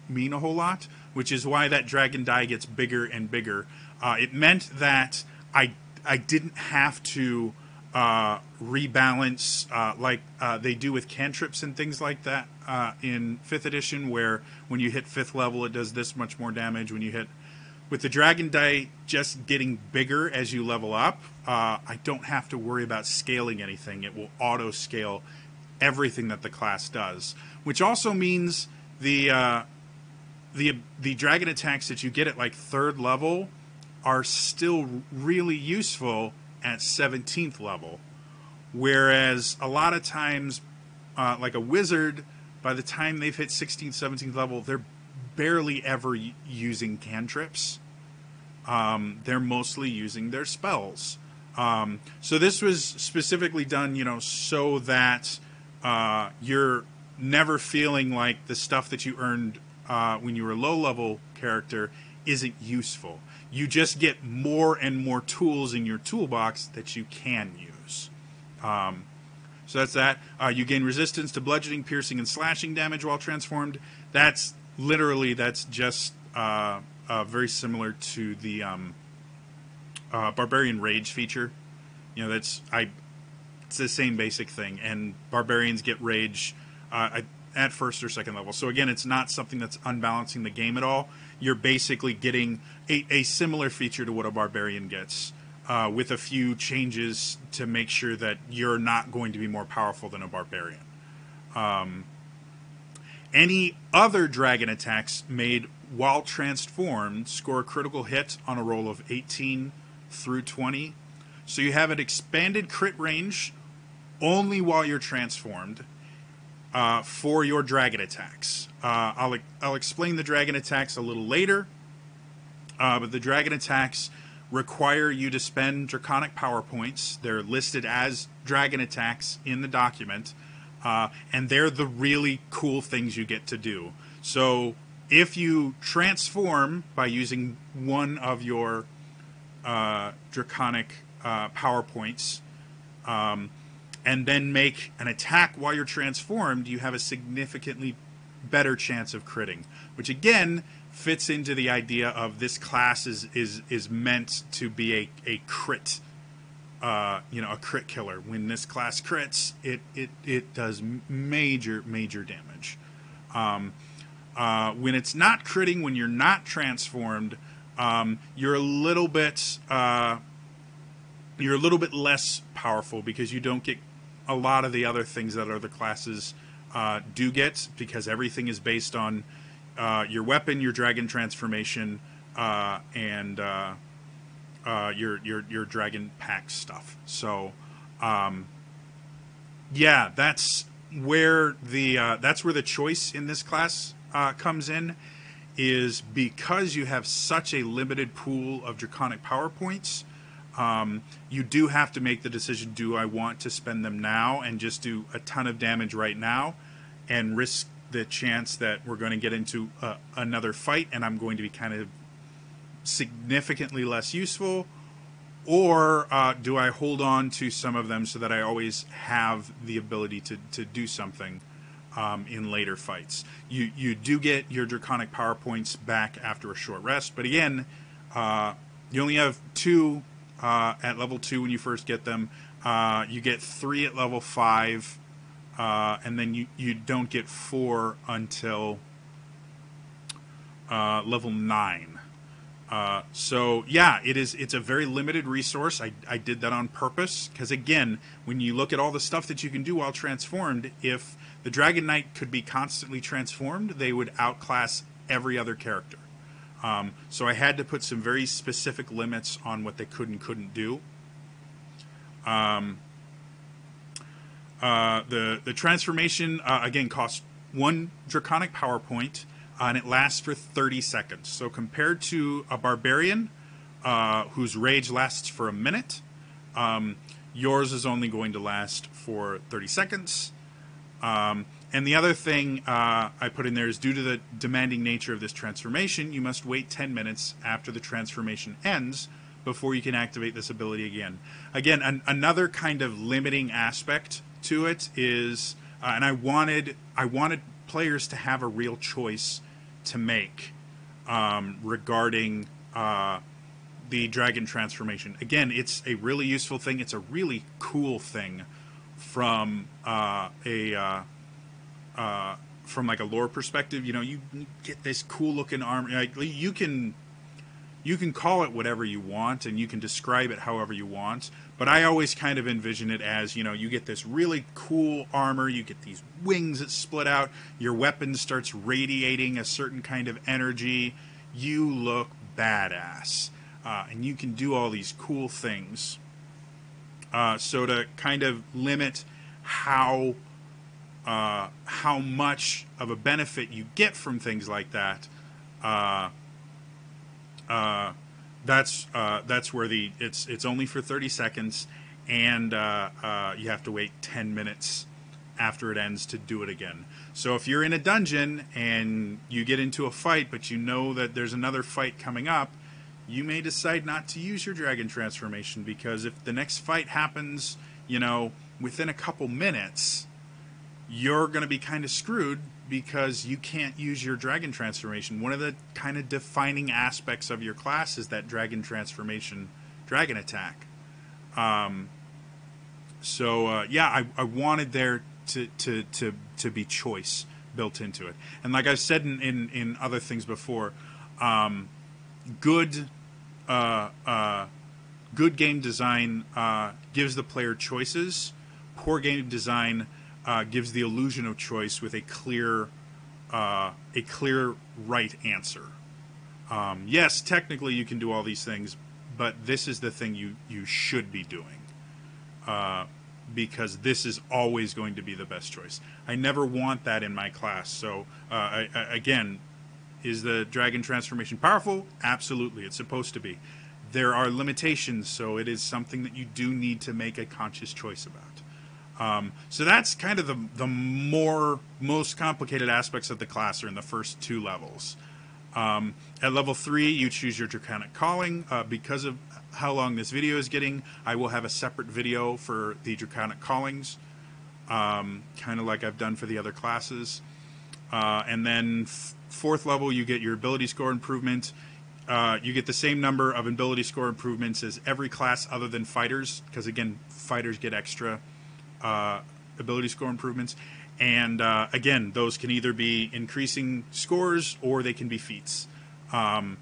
mean a whole lot, which is why that dragon die gets bigger and bigger. Uh, it meant that I I didn't have to uh, rebalance uh, like uh, they do with cantrips and things like that uh, in fifth edition, where when you hit fifth level, it does this much more damage. When you hit with the dragon die just getting bigger as you level up, uh, I don't have to worry about scaling anything. It will auto scale everything that the class does, which also means the uh, the the dragon attacks that you get at like third level are still really useful at 17th level whereas a lot of times uh, like a wizard by the time they've hit 16th 17th level they're barely ever using cantrips um, they're mostly using their spells um, so this was specifically done you know so that uh, you're never feeling like the stuff that you earned uh, when you were a low level character isn't useful. You just get more and more tools in your toolbox that you can use. Um, so that's that. Uh, you gain resistance to bludgeoning, piercing, and slashing damage while transformed. That's literally that's just uh, very similar to the um, uh, barbarian rage feature. You know, that's I. It's the same basic thing, and barbarians get rage. Uh, at first or second level. So again, it's not something that's unbalancing the game at all. You're basically getting a, a similar feature to what a barbarian gets, uh, with a few changes to make sure that you're not going to be more powerful than a barbarian. Um, any other dragon attacks made while transformed score a critical hit on a roll of 18 through 20. So you have an expanded crit range only while you're transformed uh, for your dragon attacks. Uh, I'll, I'll explain the dragon attacks a little later, uh, but the dragon attacks require you to spend draconic power points. They're listed as dragon attacks in the document, uh, and they're the really cool things you get to do. So if you transform by using one of your uh, draconic uh, power points, um, and then make an attack while you're transformed, you have a significantly better chance of critting, which again fits into the idea of this class is is is meant to be a, a crit uh, you know a crit killer. When this class crits it it, it does major major damage. Um, uh, when it's not critting when you're not transformed um, you're a little bit uh, you're a little bit less powerful because you don't get a lot of the other things that other classes uh, do get because everything is based on uh, your weapon, your dragon transformation, uh, and your your your dragon pact stuff. So, um, yeah, that's where the uh, that's where the choice in this class comes in, is because you have such a limited pool of draconic power points. um, you do have to make the decision: Do I want to spend them now and just do a ton of damage right now, and risk the chance that we're going to get into uh, another fight and I'm going to be kind of significantly less useful? Or uh, do I hold on to some of them so that I always have the ability to, to do something um, in later fights? You, you do get your Draconic Power Points back after a short rest, but again, uh, you only have two uh, at level two when you first get them. Uh, you get three at level five, uh, and then you, you don't get four until uh, level nine. Uh, so yeah, it is. It's a very limited resource. I, I did that on purpose because again, when you look at all the stuff that you can do while transformed, if the Dragon Knight could be constantly transformed, they would outclass every other character. Um, so I had to put some very specific limits on what they could and couldn't do. Um, uh, the the transformation uh, again costs one draconic power point, and it lasts for 30 seconds. So compared to a barbarian, uh, whose rage lasts for a minute, um, yours is only going to last for 30 seconds. Um, and the other thing uh, I put in there is due to the demanding nature of this transformation, you must wait 10 minutes after the transformation ends before you can activate this ability again. Again, an, another kind of limiting aspect to it is, uh, and I wanted I wanted players to have a real choice to make um, regarding uh, the dragon transformation. Again, it's a really useful thing. It's a really cool thing from uh, a uh, uh, from like a lore perspective, you know, you, get this cool looking armor. Like you can you can call it whatever you want and you can describe it however you want. But I always kind of envision it as, you know, you get this really cool armor, you get these wings that split out, your weapon starts radiating a certain kind of energy. You look badass. Uh, and you can do all these cool things. Uh, so to kind of limit how uh, how much of a benefit you get from things like that, uh, uh, that's uh, that's where the it's it's only for 30 seconds, and uh, uh, you have to wait 10 minutes after it ends to do it again. So if you're in a dungeon and you get into a fight, but you know that there's another fight coming up, you may decide not to use your dragon transformation because if the next fight happens, you know, within a couple minutes, you're going to be kind of screwed because you can't use your dragon transformation. One of the kind of defining aspects of your class is that dragon transformation, dragon attack. Um, so uh, yeah, I, I wanted there to, to, to, to be choice built into it. And like I've said in, in, in other things before, um, good uh, uh, good game design uh, gives the player choices. Poor game design uh, gives the illusion of choice with a clear, uh, a clear right answer. Um, yes, technically you can do all these things, but this is the thing you you should be doing, uh, because this is always going to be the best choice. I never want that in my class. So uh, I, I, again, is the dragon transformation powerful? Absolutely, it's supposed to be. There are limitations, so it is something that you do need to make a conscious choice about. Um, so that's kind of the the more most complicated aspects of the class are in the first two levels. Um, at level three, you choose your draconic calling. Uh, because of how long this video is getting, I will have a separate video for the draconic callings, um, kind of like I've done for the other classes. Uh, and then fourth level, you get your ability score improvement. Uh, you get the same number of ability score improvements as every class other than fighters, because again, fighters get extra uh, ability score improvements. And uh, again, those can either be increasing scores or they can be feats. Um,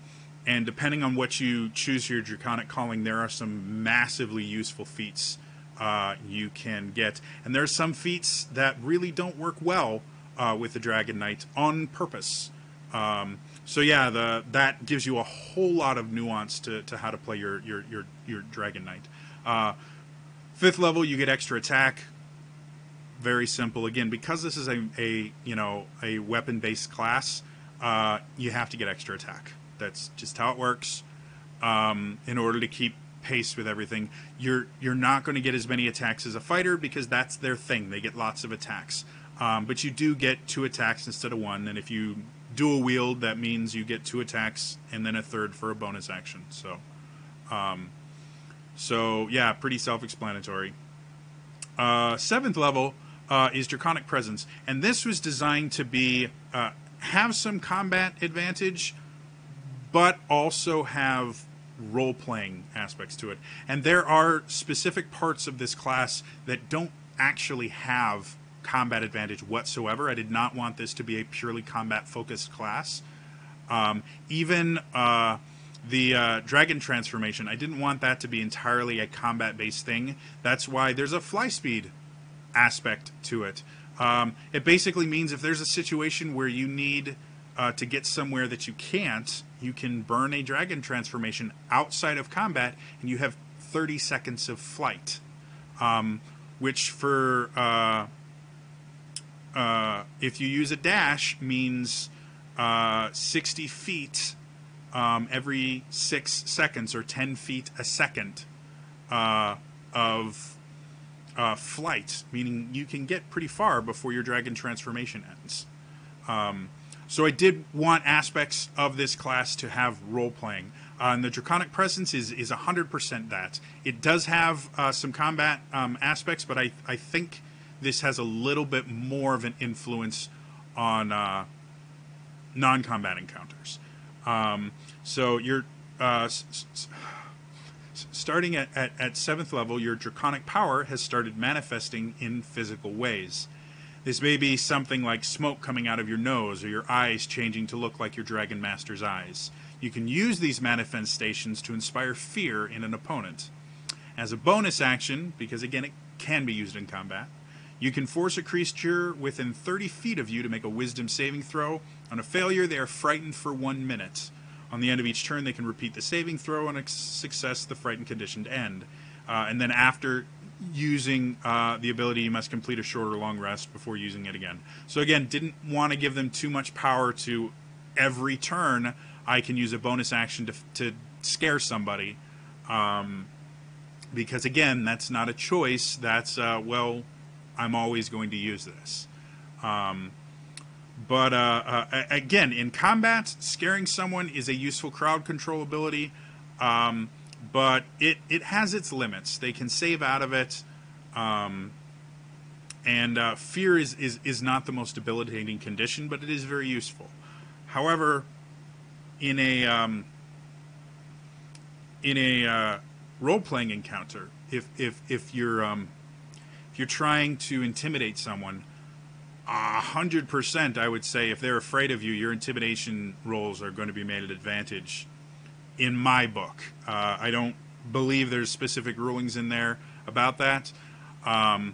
and depending on what you choose your Draconic Calling, there are some massively useful feats uh, you can get. And there are some feats that really don't work well uh, with the Dragon Knight on purpose. Um, so yeah, the that gives you a whole lot of nuance to, to how to play your your your, your Dragon Knight. Uh, fifth level, you get extra attack very simple. Again, because this is a, a you know a weapon based class, uh, you have to get extra attack. That's just how it works. Um, in order to keep pace with everything. You're you're not going to get as many attacks as a fighter because that's their thing. They get lots of attacks, um, but you do get two attacks instead of one. And if you dual wield, that means you get two attacks and then a third for a bonus action. So, um, so yeah, pretty self-explanatory. Uh, seventh level uh, is Draconic Presence, and this was designed to be uh, have some combat advantage, but also have role playing aspects to it. And there are specific parts of this class that don't actually have combat advantage whatsoever. I did not want this to be a purely combat focused class. Um, even uh, the uh, dragon transformation, I didn't want that to be entirely a combat based thing. That's why there's a fly speed aspect to it. Um, it basically means if there's a situation where you need uh, to get somewhere that you can't, you can burn a dragon transformation outside of combat, and you have 30 seconds of flight, um, which for uh, uh, if you use a dash means uh, 60 feet um, every six seconds or 10 feet a second uh, of uh, flight, meaning you can get pretty far before your dragon transformation ends. Um, so I did want aspects of this class to have role playing. Uh, and the Draconic Presence is is 100% that. It does have uh, some combat um, aspects, but I, I think this has a little bit more of an influence on uh, non combat encounters. Um, so you're uh, s- starting at, at, at seventh level, your draconic power has started manifesting in physical ways. This may be something like smoke coming out of your nose or your eyes changing to look like your Dragon Master's eyes. You can use these manifestations to inspire fear in an opponent. As a bonus action, because again it can be used in combat, you can force a creature within 30 feet of you to make a wisdom saving throw. On a failure, they are frightened for one minute. On the end of each turn, they can repeat the saving throw. On a success, the frightened condition to end. Uh, and then after using uh, the ability, you must complete a short or long rest before using it again. So again, didn't want to give them too much power to every turn. I can use a bonus action to, to scare somebody. Um, because again, that's not a choice. That's, uh, well, I'm always going to use this. Um, but uh, uh, again, in combat, scaring someone is a useful crowd control ability, um, but it, it has its limits. They can save out of it, um, and uh, fear is, is, is not the most debilitating condition, but it is very useful. However, in a um, in a uh, role playing encounter, if if if you're um, if you're trying to intimidate someone, hundred percent, I would say, if they're afraid of you, your intimidation rolls are going to be made at advantage. In my book, uh, I don't believe there's specific rulings in there about that. Um,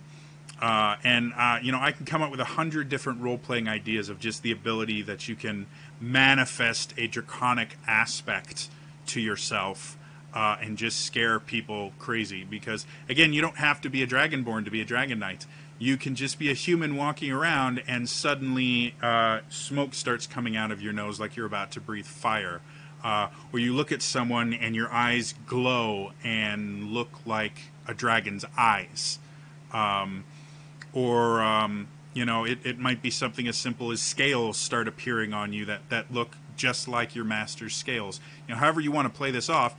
uh, and uh, you know, I can come up with a hundred different role-playing ideas of just the ability that you can manifest a draconic aspect to yourself uh, and just scare people crazy. Because again, you don't have to be a dragonborn to be a dragon knight. You can just be a human walking around, and suddenly uh, smoke starts coming out of your nose like you're about to breathe fire. Uh, or you look at someone and your eyes glow and look like a dragon's eyes. Um, or um, you know, it, it might be something as simple as scales start appearing on you that, that look just like your master's scales. You know, however you want to play this off,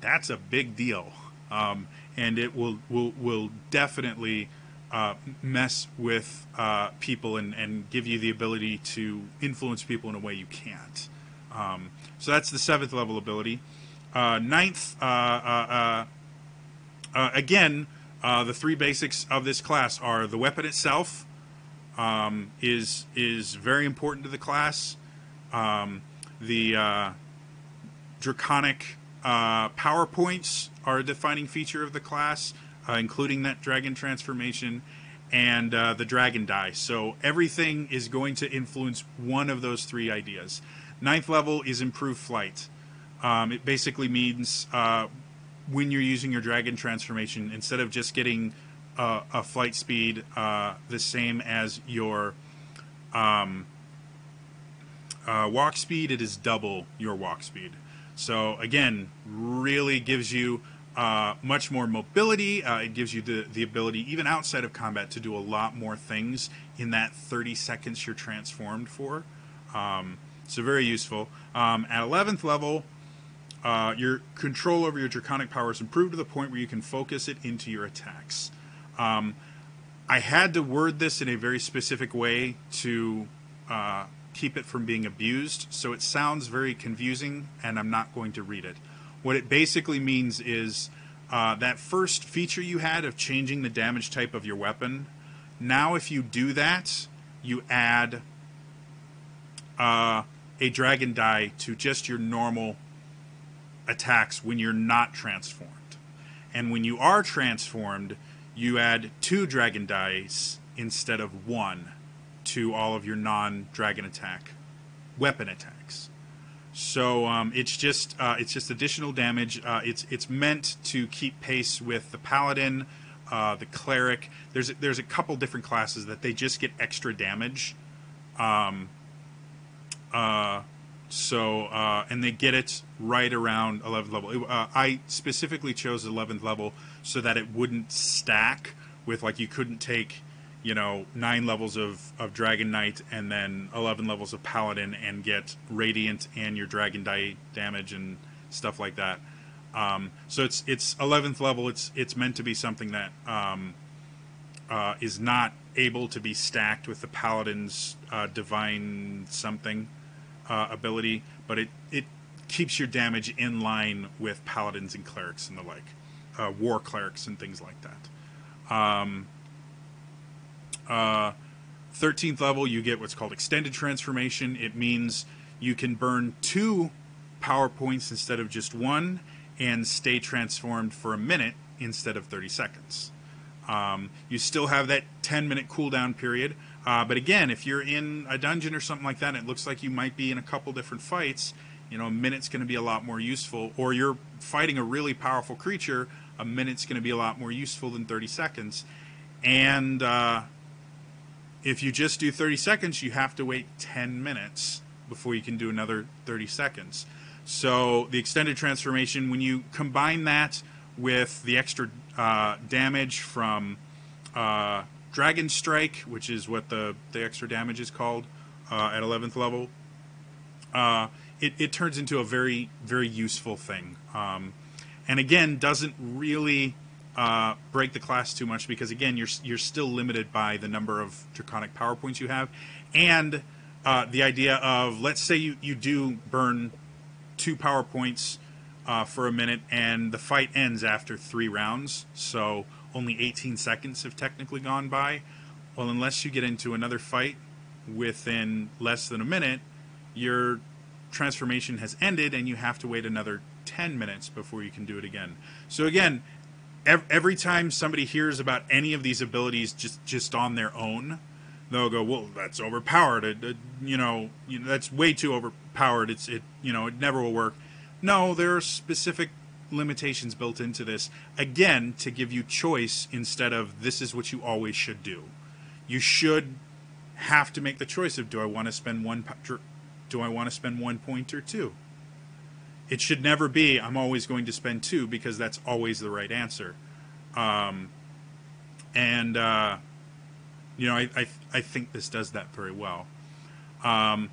that's a big deal, um, and it will will will definitely uh, mess with uh, people and, and give you the ability to influence people in a way you can't. Um, so that's the seventh level ability. Uh, ninth, uh, uh, uh, again, the three basics of this class are the weapon itself um, is is very important to the class. Um, the draconic power points are a defining feature of the class, uh, including that dragon transformation and uh, the dragon die. So everything is going to influence one of those three ideas. Ninth level is improved flight. Um, it basically means uh, when you're using your dragon transformation, instead of just getting uh, a flight speed uh, the same as your um, walk speed, it is double your walk speed. So again, really gives you uh, much more mobility. Uh, it gives you the, the ability, even outside of combat, to do a lot more things in that 30 seconds you're transformed for. Um, so, very useful. Um, at 11th level, uh, your control over your draconic powers improved to the point where you can focus it into your attacks. Um, I had to word this in a very specific way to uh, keep it from being abused, so it sounds very confusing, and I'm not going to read it. What it basically means is uh, that first feature you had of changing the damage type of your weapon. Now, if you do that, you add uh, a dragon die to just your normal attacks when you're not transformed. And when you are transformed, you add two dragon dice instead of one to all of your non dragon attack weapon attacks. So um, it's just uh, it's just additional damage. Uh, it's it's meant to keep pace with the paladin, uh, the cleric. There's a, there's a couple different classes that they just get extra damage. Um, uh, so uh, and they get it right around 11th level. Uh, I specifically chose 11th level so that it wouldn't stack with like you couldn't take you know nine levels of, of dragon knight and then 11 levels of paladin and get radiant and your dragon die damage and stuff like that. Um, so it's it's 11th level. It's it's meant to be something that um, uh, is not able to be stacked with the paladin's uh, divine something uh, ability but it it keeps your damage in line with paladins and clerics and the like uh, war clerics and things like that. Um, uh, 13th level, you get what's called extended transformation. It means you can burn two power points instead of just one and stay transformed for a minute instead of 30 seconds. Um, you still have that 10 minute cooldown period. Uh, but again, if you're in a dungeon or something like that, it looks like you might be in a couple different fights, you know, a minute's going to be a lot more useful. Or you're fighting a really powerful creature, a minute's going to be a lot more useful than 30 seconds. And uh, if you just do 30 seconds, you have to wait 10 minutes before you can do another 30 seconds. So the extended transformation, when you combine that with the extra uh, damage from uh, Dragon Strike, which is what the, the extra damage is called uh, at 11th level, uh, it, it turns into a very, very useful thing. Um, and again, doesn't really uh, break the class too much because again you're you're still limited by the number of draconic power points you have, and uh, the idea of let's say you you do burn two power points uh, for a minute and the fight ends after three rounds, so only 18 seconds have technically gone by. Well, unless you get into another fight within less than a minute, your transformation has ended and you have to wait another 10 minutes before you can do it again. So again, every time somebody hears about any of these abilities just just on their own, they'll go, "Well, that's overpowered. It, it, you, know, you know, that's way too overpowered. It's it, you know, it never will work." No, there are specific limitations built into this again to give you choice instead of this is what you always should do. You should have to make the choice of do I want to spend one do I want to spend one point or two? It should never be I'm always going to spend two because that's always the right answer. Um, and uh, you know, I, I, I think this does that very well. Um,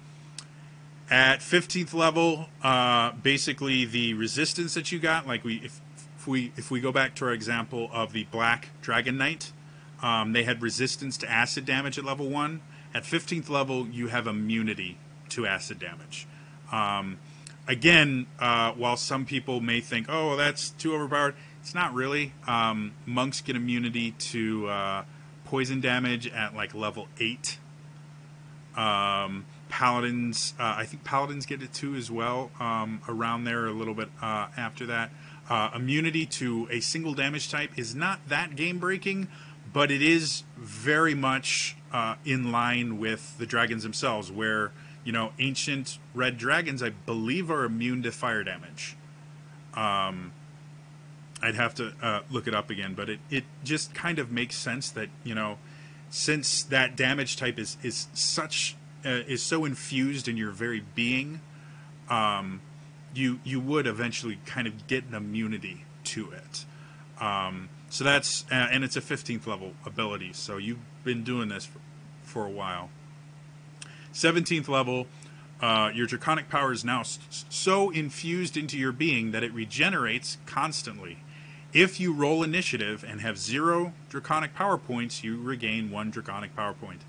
at 15th level, uh, basically the resistance that you got, like we if, if, we if we go back to our example of the Black Dragon Knight, um, they had resistance to acid damage at level one. At 15th level, you have immunity to acid damage. Um, again, uh, while some people may think, "Oh, well, that's too overpowered," it's not really. Um, monks get immunity to uh, poison damage at like level eight. Um, paladins, uh, I think paladins get it too as well. Um, around there, a little bit uh, after that. Uh, immunity to a single damage type is not that game breaking, but it is very much uh, in line with the dragons themselves, where you know, ancient red dragons, I believe, are immune to fire damage. Um, I'd have to uh, look it up again, but it, it just kind of makes sense that you know, since that damage type is is such uh, is so infused in your very being, um, you you would eventually kind of get an immunity to it. Um, so that's uh, and it's a 15th level ability. So you've been doing this for, for a while. 17th level, uh, your draconic power is now so infused into your being that it regenerates constantly. If you roll initiative and have zero draconic power points, you regain one draconic power point.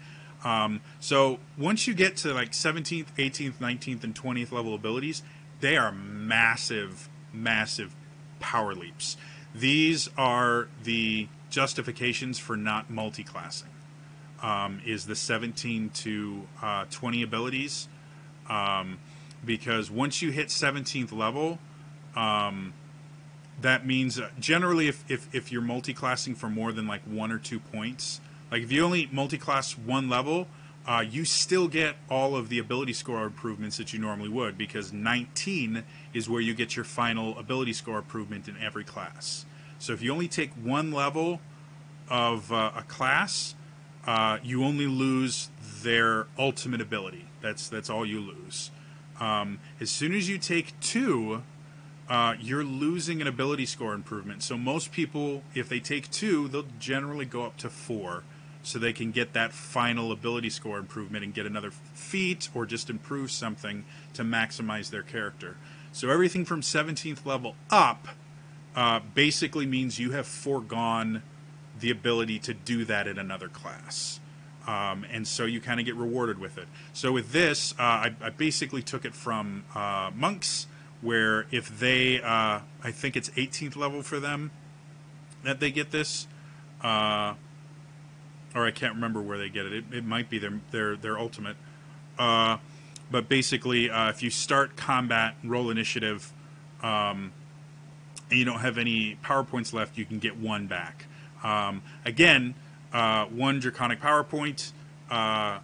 Um, so once you get to like 17th, 18th, 19th, and 20th level abilities, they are massive, massive power leaps. These are the justifications for not multi-classing. Um, is the 17 to uh, 20 abilities um, because once you hit 17th level, um, that means uh, generally if, if, if you're multi-classing for more than like one or two points, like if you only multi-class one level, uh, you still get all of the ability score improvements that you normally would because 19 is where you get your final ability score improvement in every class. So if you only take one level of uh, a class, uh, you only lose their ultimate ability. That's that's all you lose. Um, as soon as you take two, uh, you're losing an ability score improvement. So most people, if they take two, they'll generally go up to four, so they can get that final ability score improvement and get another feat or just improve something to maximize their character. So everything from 17th level up uh, basically means you have foregone the ability to do that in another class. Um, and so you kind of get rewarded with it. So with this, uh, I, I, basically took it from uh, monks, where if they, uh, I think it's 18th level for them that they get this, uh, or I can't remember where they get it. It, it might be their their their ultimate. Uh, but basically, uh, if you start combat, roll initiative, um, and you don't have any power points left, you can get one back. Um, again, uh, one draconic power point. Uh,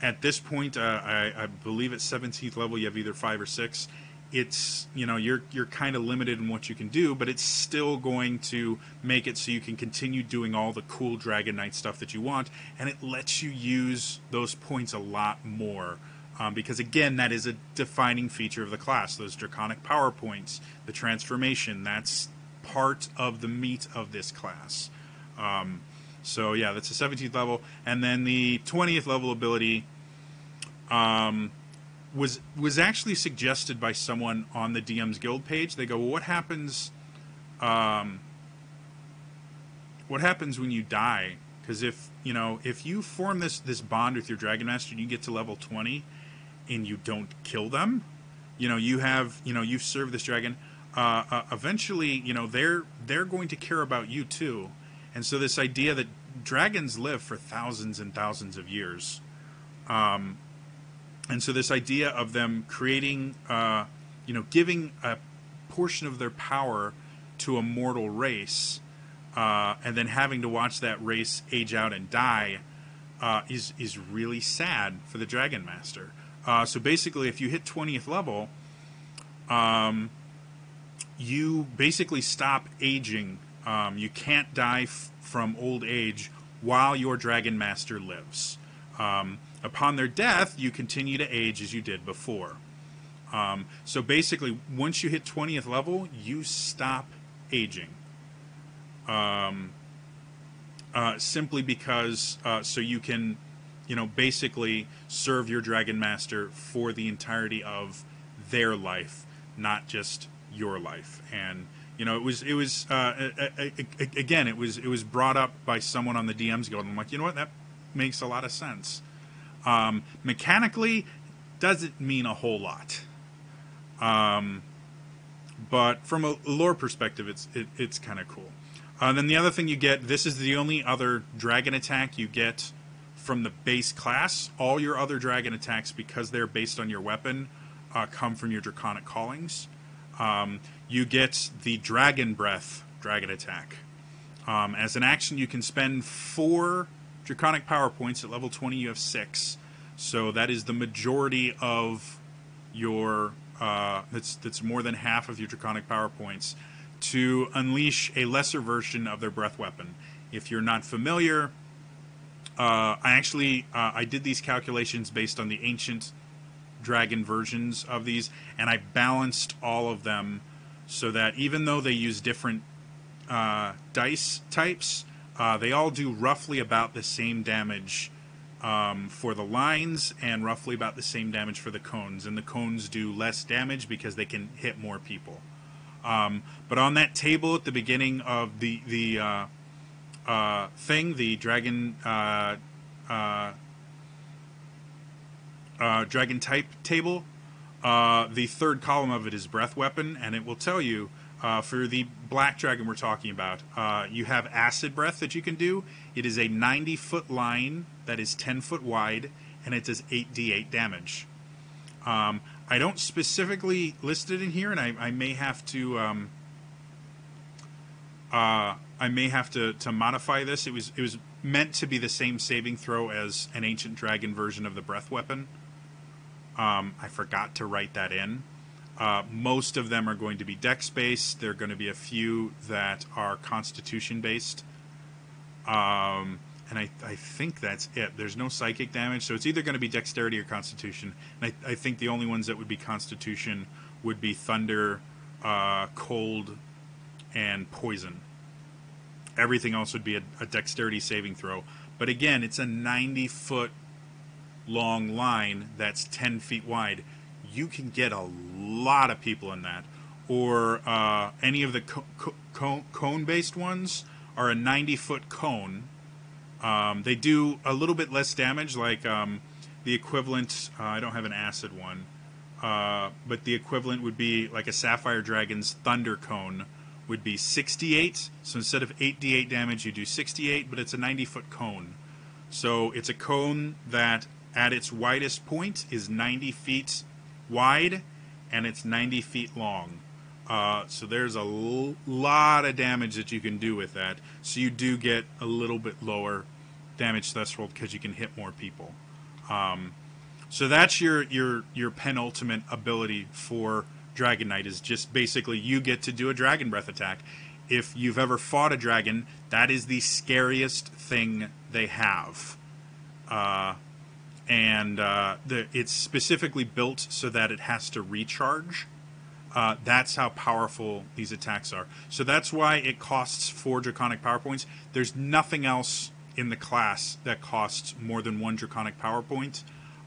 at this point, uh, I, I, believe at 17th level, you have either five or six. It's you know you're you're kind of limited in what you can do, but it's still going to make it so you can continue doing all the cool Dragon Knight stuff that you want, and it lets you use those points a lot more. Um, because again, that is a defining feature of the class. Those draconic power points, the transformation, that's part of the meat of this class. Um, so yeah, that's the 17th level, and then the 20th level ability um, was was actually suggested by someone on the DM's Guild page. They go, well, "What happens? Um, what happens when you die? Because if you know if you form this this bond with your Dragon Master and you get to level 20 and you don't kill them, you know you have you know you've served this dragon." Uh, uh, eventually, you know they're they're going to care about you too, and so this idea that dragons live for thousands and thousands of years, um, and so this idea of them creating, uh, you know, giving a portion of their power to a mortal race, uh, and then having to watch that race age out and die, uh, is is really sad for the dragon master. Uh, so basically, if you hit twentieth level, um, you basically stop aging. Um, you can't die f- from old age while your dragon master lives. Um, upon their death, you continue to age as you did before. Um, so basically, once you hit 20th level, you stop aging. Um, uh, simply because, uh, so you can, you know, basically serve your dragon master for the entirety of their life, not just your life. And you know, it was it was uh, again, it was it was brought up by someone on the DMs Guild. I'm like, you know what, that makes a lot of sense. Um, mechanically, doesn't mean a whole lot. Um, but from a lore perspective, it's it, it's kind of cool. Uh, then the other thing you get, this is the only other dragon attack you get from the base class. All your other dragon attacks, because they're based on your weapon, uh, come from your draconic callings. Um, you get the Dragon Breath dragon attack. Um, as an action, you can spend four Draconic Power Points. At level 20, you have six. So that is the majority of your. Uh, that's, that's more than half of your Draconic Power Points to unleash a lesser version of their breath weapon. If you're not familiar, uh, I actually uh, I did these calculations based on the ancient dragon versions of these, and I balanced all of them so that even though they use different uh, dice types, uh, they all do roughly about the same damage um, for the lines and roughly about the same damage for the cones. And the cones do less damage because they can hit more people. Um, but on that table at the beginning of the the uh, uh, thing, the dragon uh, dragon type table, uh, the third column of it is breath weapon, and it will tell you uh, for the black dragon we're talking about, uh, you have acid breath that you can do. It is a 90 foot line that is 10 foot wide, and it does 8d8 damage. Um, I don't specifically list it in here, and I, I may have to. Um, uh, I may have to, to modify this. It was it was meant to be the same saving throw as an ancient dragon version of the breath weapon. Um, I forgot to write that in. Uh, most of them are going to be dex based. There are going to be a few that are constitution based. Um, and I, I think that's it. There's no psychic damage, so it's either going to be dexterity or constitution. And I, I think the only ones that would be constitution would be thunder, uh, cold, and poison. Everything else would be a, a dexterity saving throw. But again, it's a 90 foot long line that's 10 feet wide. You can get a lot of people in that. Or uh, any of the co- co- cone based ones are a 90 foot cone. Um, they do a little bit less damage, like um, the equivalent. Uh, I don't have an acid one, uh, but the equivalent would be like a Sapphire Dragon's Thunder Cone would be 68. So instead of 8d8 damage, you do 68, but it's a 90 foot cone. So it's a cone that at its widest point is 90 feet wide and it's 90 feet long. Uh, so there's a lot of damage that you can do with that. So you do get a little bit lower damage threshold because you can hit more people. Um, so that's your your your penultimate ability for Dragon Knight is just basically you get to do a dragon breath attack. If you've ever fought a dragon, that is the scariest thing they have. Uh, and uh, the, it's specifically built so that it has to recharge. Uh, that's how powerful these attacks are. So that's why it costs four draconic power points. There's nothing else in the class that costs more than one draconic power point,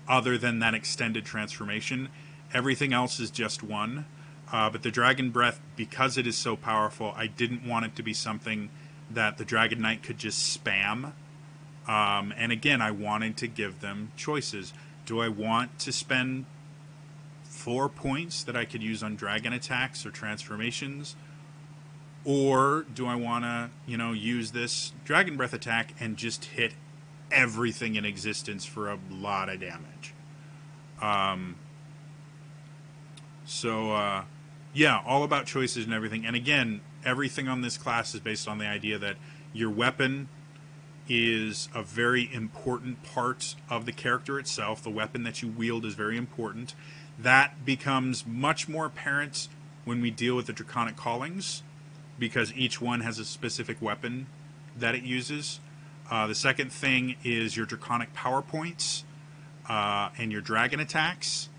other than that extended transformation. Everything else is just one. Uh, but the dragon breath, because it is so powerful, I didn't want it to be something that the dragon knight could just spam um, and again, I wanted to give them choices. Do I want to spend four points that I could use on dragon attacks or transformations? Or do I want to, you know, use this dragon breath attack and just hit everything in existence for a lot of damage? Um, so, uh, yeah, all about choices and everything. And again, everything on this class is based on the idea that your weapon is a very important part of the character itself. The weapon that you wield is very important. That becomes much more apparent when we deal with the Draconic Callings because each one has a specific weapon that it uses. Uh, the second thing is your Draconic Power Points uh, and your Dragon attacks.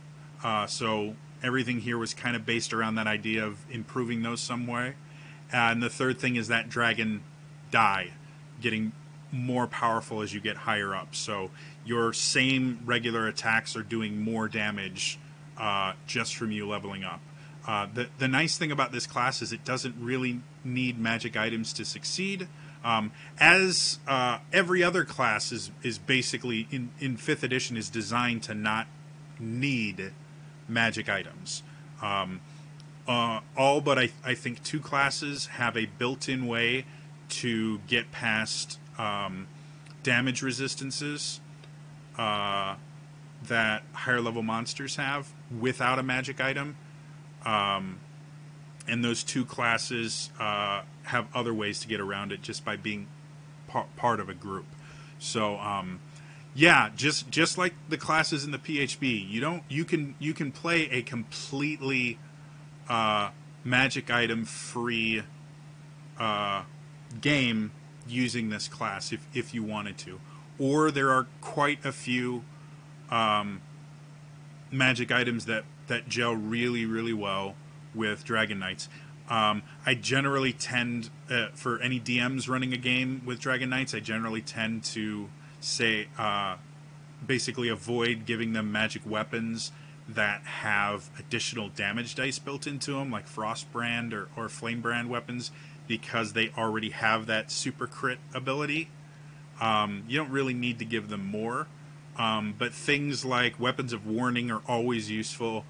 Uh, so everything here was kind of based around that idea of improving those some way. and the third thing is that Dragon die, getting more powerful as you get higher up. So your same regular attacks are doing more damage uh, just from you leveling up. Uh, the the nice thing about this class is it doesn't really need magic items to succeed. Um, as uh, every other class is is basically in in fifth edition is designed to not need magic items. Um, uh, all but I, I think two classes have a built-in way to get past um, damage resistances uh, that higher level monsters have without a magic item. Um, and those two classes uh, have other ways to get around it just by being par- part of a group. So, um, yeah, just just like the classes in the PHB, you don't you can you can play a completely uh, magic item free uh, game using this class if, if you wanted to. Or there are quite a few um, magic items that, that gel really, really well with Dragon Knights. Um, I generally tend, uh, for any DMs running a game with Dragon Knights, I generally tend to say, uh, basically avoid giving them magic weapons that have additional damage dice built into them, like Frost Brand or, or Flame Brand weapons, because they already have that super crit ability. Um, you don't really need to give them more. Um, but things like Weapons of Warning are always useful.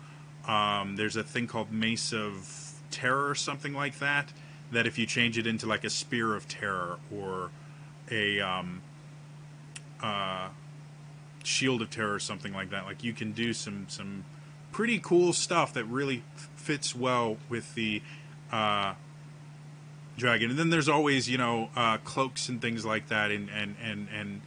Um, there's a thing called Mace of Terror or something like that, that if you change it into like a Spear of Terror or a um, uh, Shield of Terror or something like that, like you can do some some pretty cool stuff that really fits well with the uh, dragon. And then there's always you know uh, cloaks and things like that, and and and and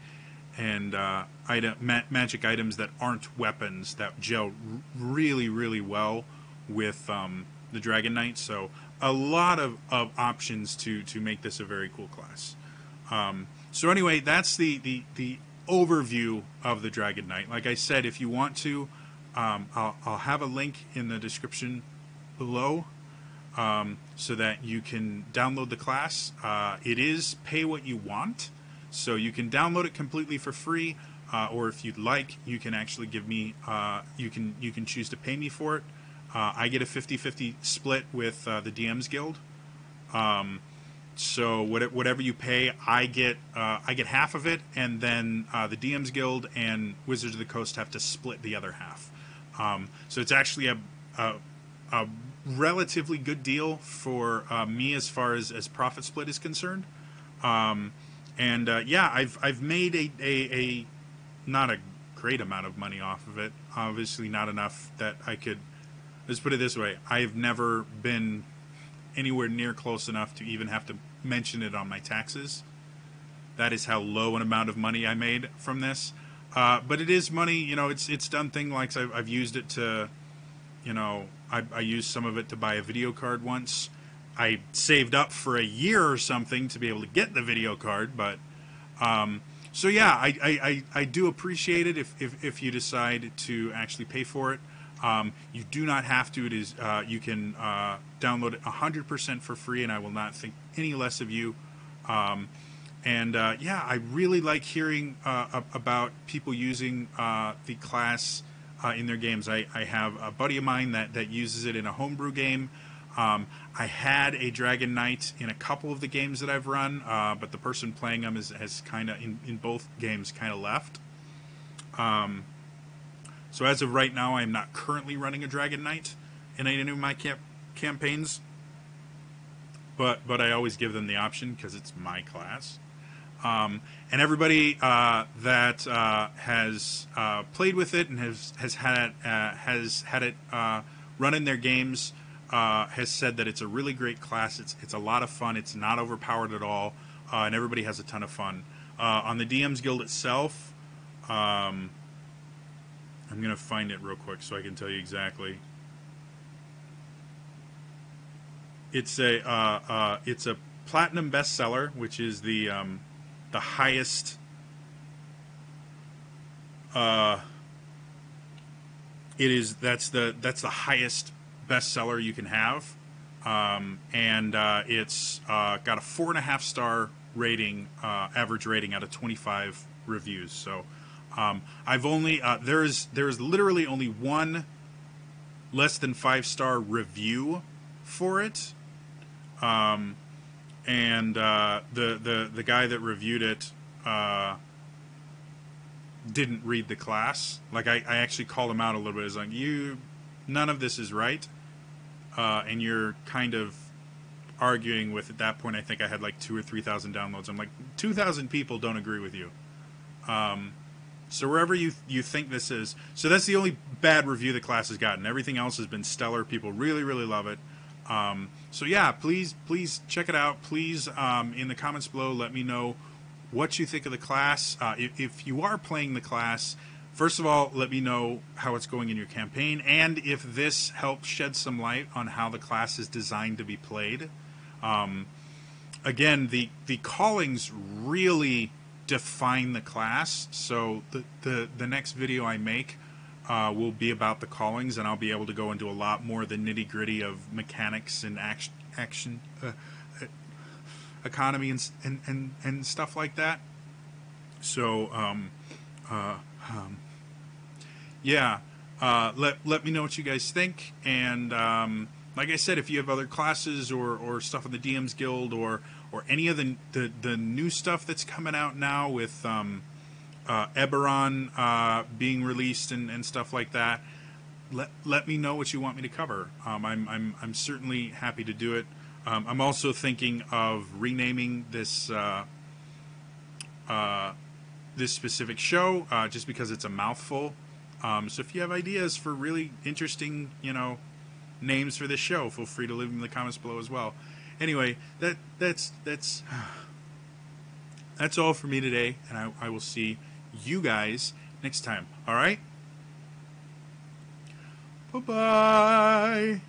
and uh, item, ma- magic items that aren't weapons that gel r- really really well with um, the Dragon Knight. So a lot of, of options to to make this a very cool class. Um, so anyway, that's the, the the overview of the Dragon Knight. Like I said, if you want to, um, I'll, I'll have a link in the description below um, so that you can download the class. Uh, it is pay what you want, so you can download it completely for free, uh, or if you'd like, you can actually give me. Uh, you can you can choose to pay me for it. Uh, I get a 50-50 split with uh, the DMs Guild. Um, so what- whatever you pay, I get uh, I get half of it, and then the DMs Guild and Wizards of the Coast have to split the other half. Um, so it's actually a, a, a relatively good deal for uh, me as far as, as profit split is concerned. Um, and uh, yeah, I've I've made a, a, a not a great amount of money off of it. Obviously, not enough that I could. Let's put it this way: I've never been anywhere near close enough to even have to mention it on my taxes. That is how low an amount of money I made from this. Uh, but it is money, you know. It's it's done thing like I've, I've used it to, you know, I, I used some of it to buy a video card once. I saved up for a year or something to be able to get the video card, but um, so yeah, I, I, I, I do appreciate it if, if, if you decide to actually pay for it. Um, you do not have to. It is uh, you can uh, download it 100% for free, and I will not think any less of you. Um, and uh, yeah, I really like hearing uh, about people using uh, the class uh, in their games. I, I have a buddy of mine that, that uses it in a homebrew game. Um, I had a Dragon Knight in a couple of the games that I've run, uh, but the person playing them is, has kind of, in, in both games, kind of left. Um, so as of right now, I am not currently running a Dragon Knight in any of my camp- campaigns, but but I always give them the option because it's my class. Um, and everybody uh, that uh, has uh, played with it and has has had it, uh, has had it uh, run in their games uh, has said that it's a really great class. It's it's a lot of fun. It's not overpowered at all, and everybody has a ton of fun. On the DM's Guild itself, um, I'm gonna find it real quick so I can tell you exactly. It's a it's a platinum bestseller, which is the um, the highest uh, it is that's the that's the highest bestseller you can have. Um, and uh, it's uh, got a four and a half star rating uh, average rating out of 25 reviews. So um, i've only uh, there's there's literally only one less than five star review for it. Um, and uh, the the the guy that reviewed it uh, didn't read the class. Like I, I actually called him out a little bit. It's like you, none of this is right, uh, and you're kind of arguing with. At that point, I think I had like two or three thousand downloads. I'm like, two thousand people don't agree with you. Um, so wherever you you think this is, so that's the only bad review the class has gotten. Everything else has been stellar. People really really love it. Um, so yeah, please please check it out. Please um, in the comments below let me know what you think of the class. Uh, if, if you are playing the class, first of all, let me know how it's going in your campaign, and if this helps shed some light on how the class is designed to be played. Um, again, the the callings really define the class. So the the, the next video I make uh, will be about the callings, and I'll be able to go into a lot more of the nitty gritty of mechanics and act- action uh, uh, economy and, and and and stuff like that. So um, uh, um, yeah, uh, let let me know what you guys think. And um, like I said, if you have other classes or, or stuff in the DMs Guild or or any of the the, the new stuff that's coming out now with um, uh, Eberron uh, being released and, and stuff like that, let let me know what you want me to cover. Um, I'm I'm I'm certainly happy to do it. Um, I'm also thinking of renaming this. Uh, uh, this specific show, uh, just because it's a mouthful. Um, so if you have ideas for really interesting, you know, names for this show, feel free to leave them in the comments below as well. Anyway, that that's that's (sighs) that's all for me today, and I, I will see you guys next time. All right. Bye bye.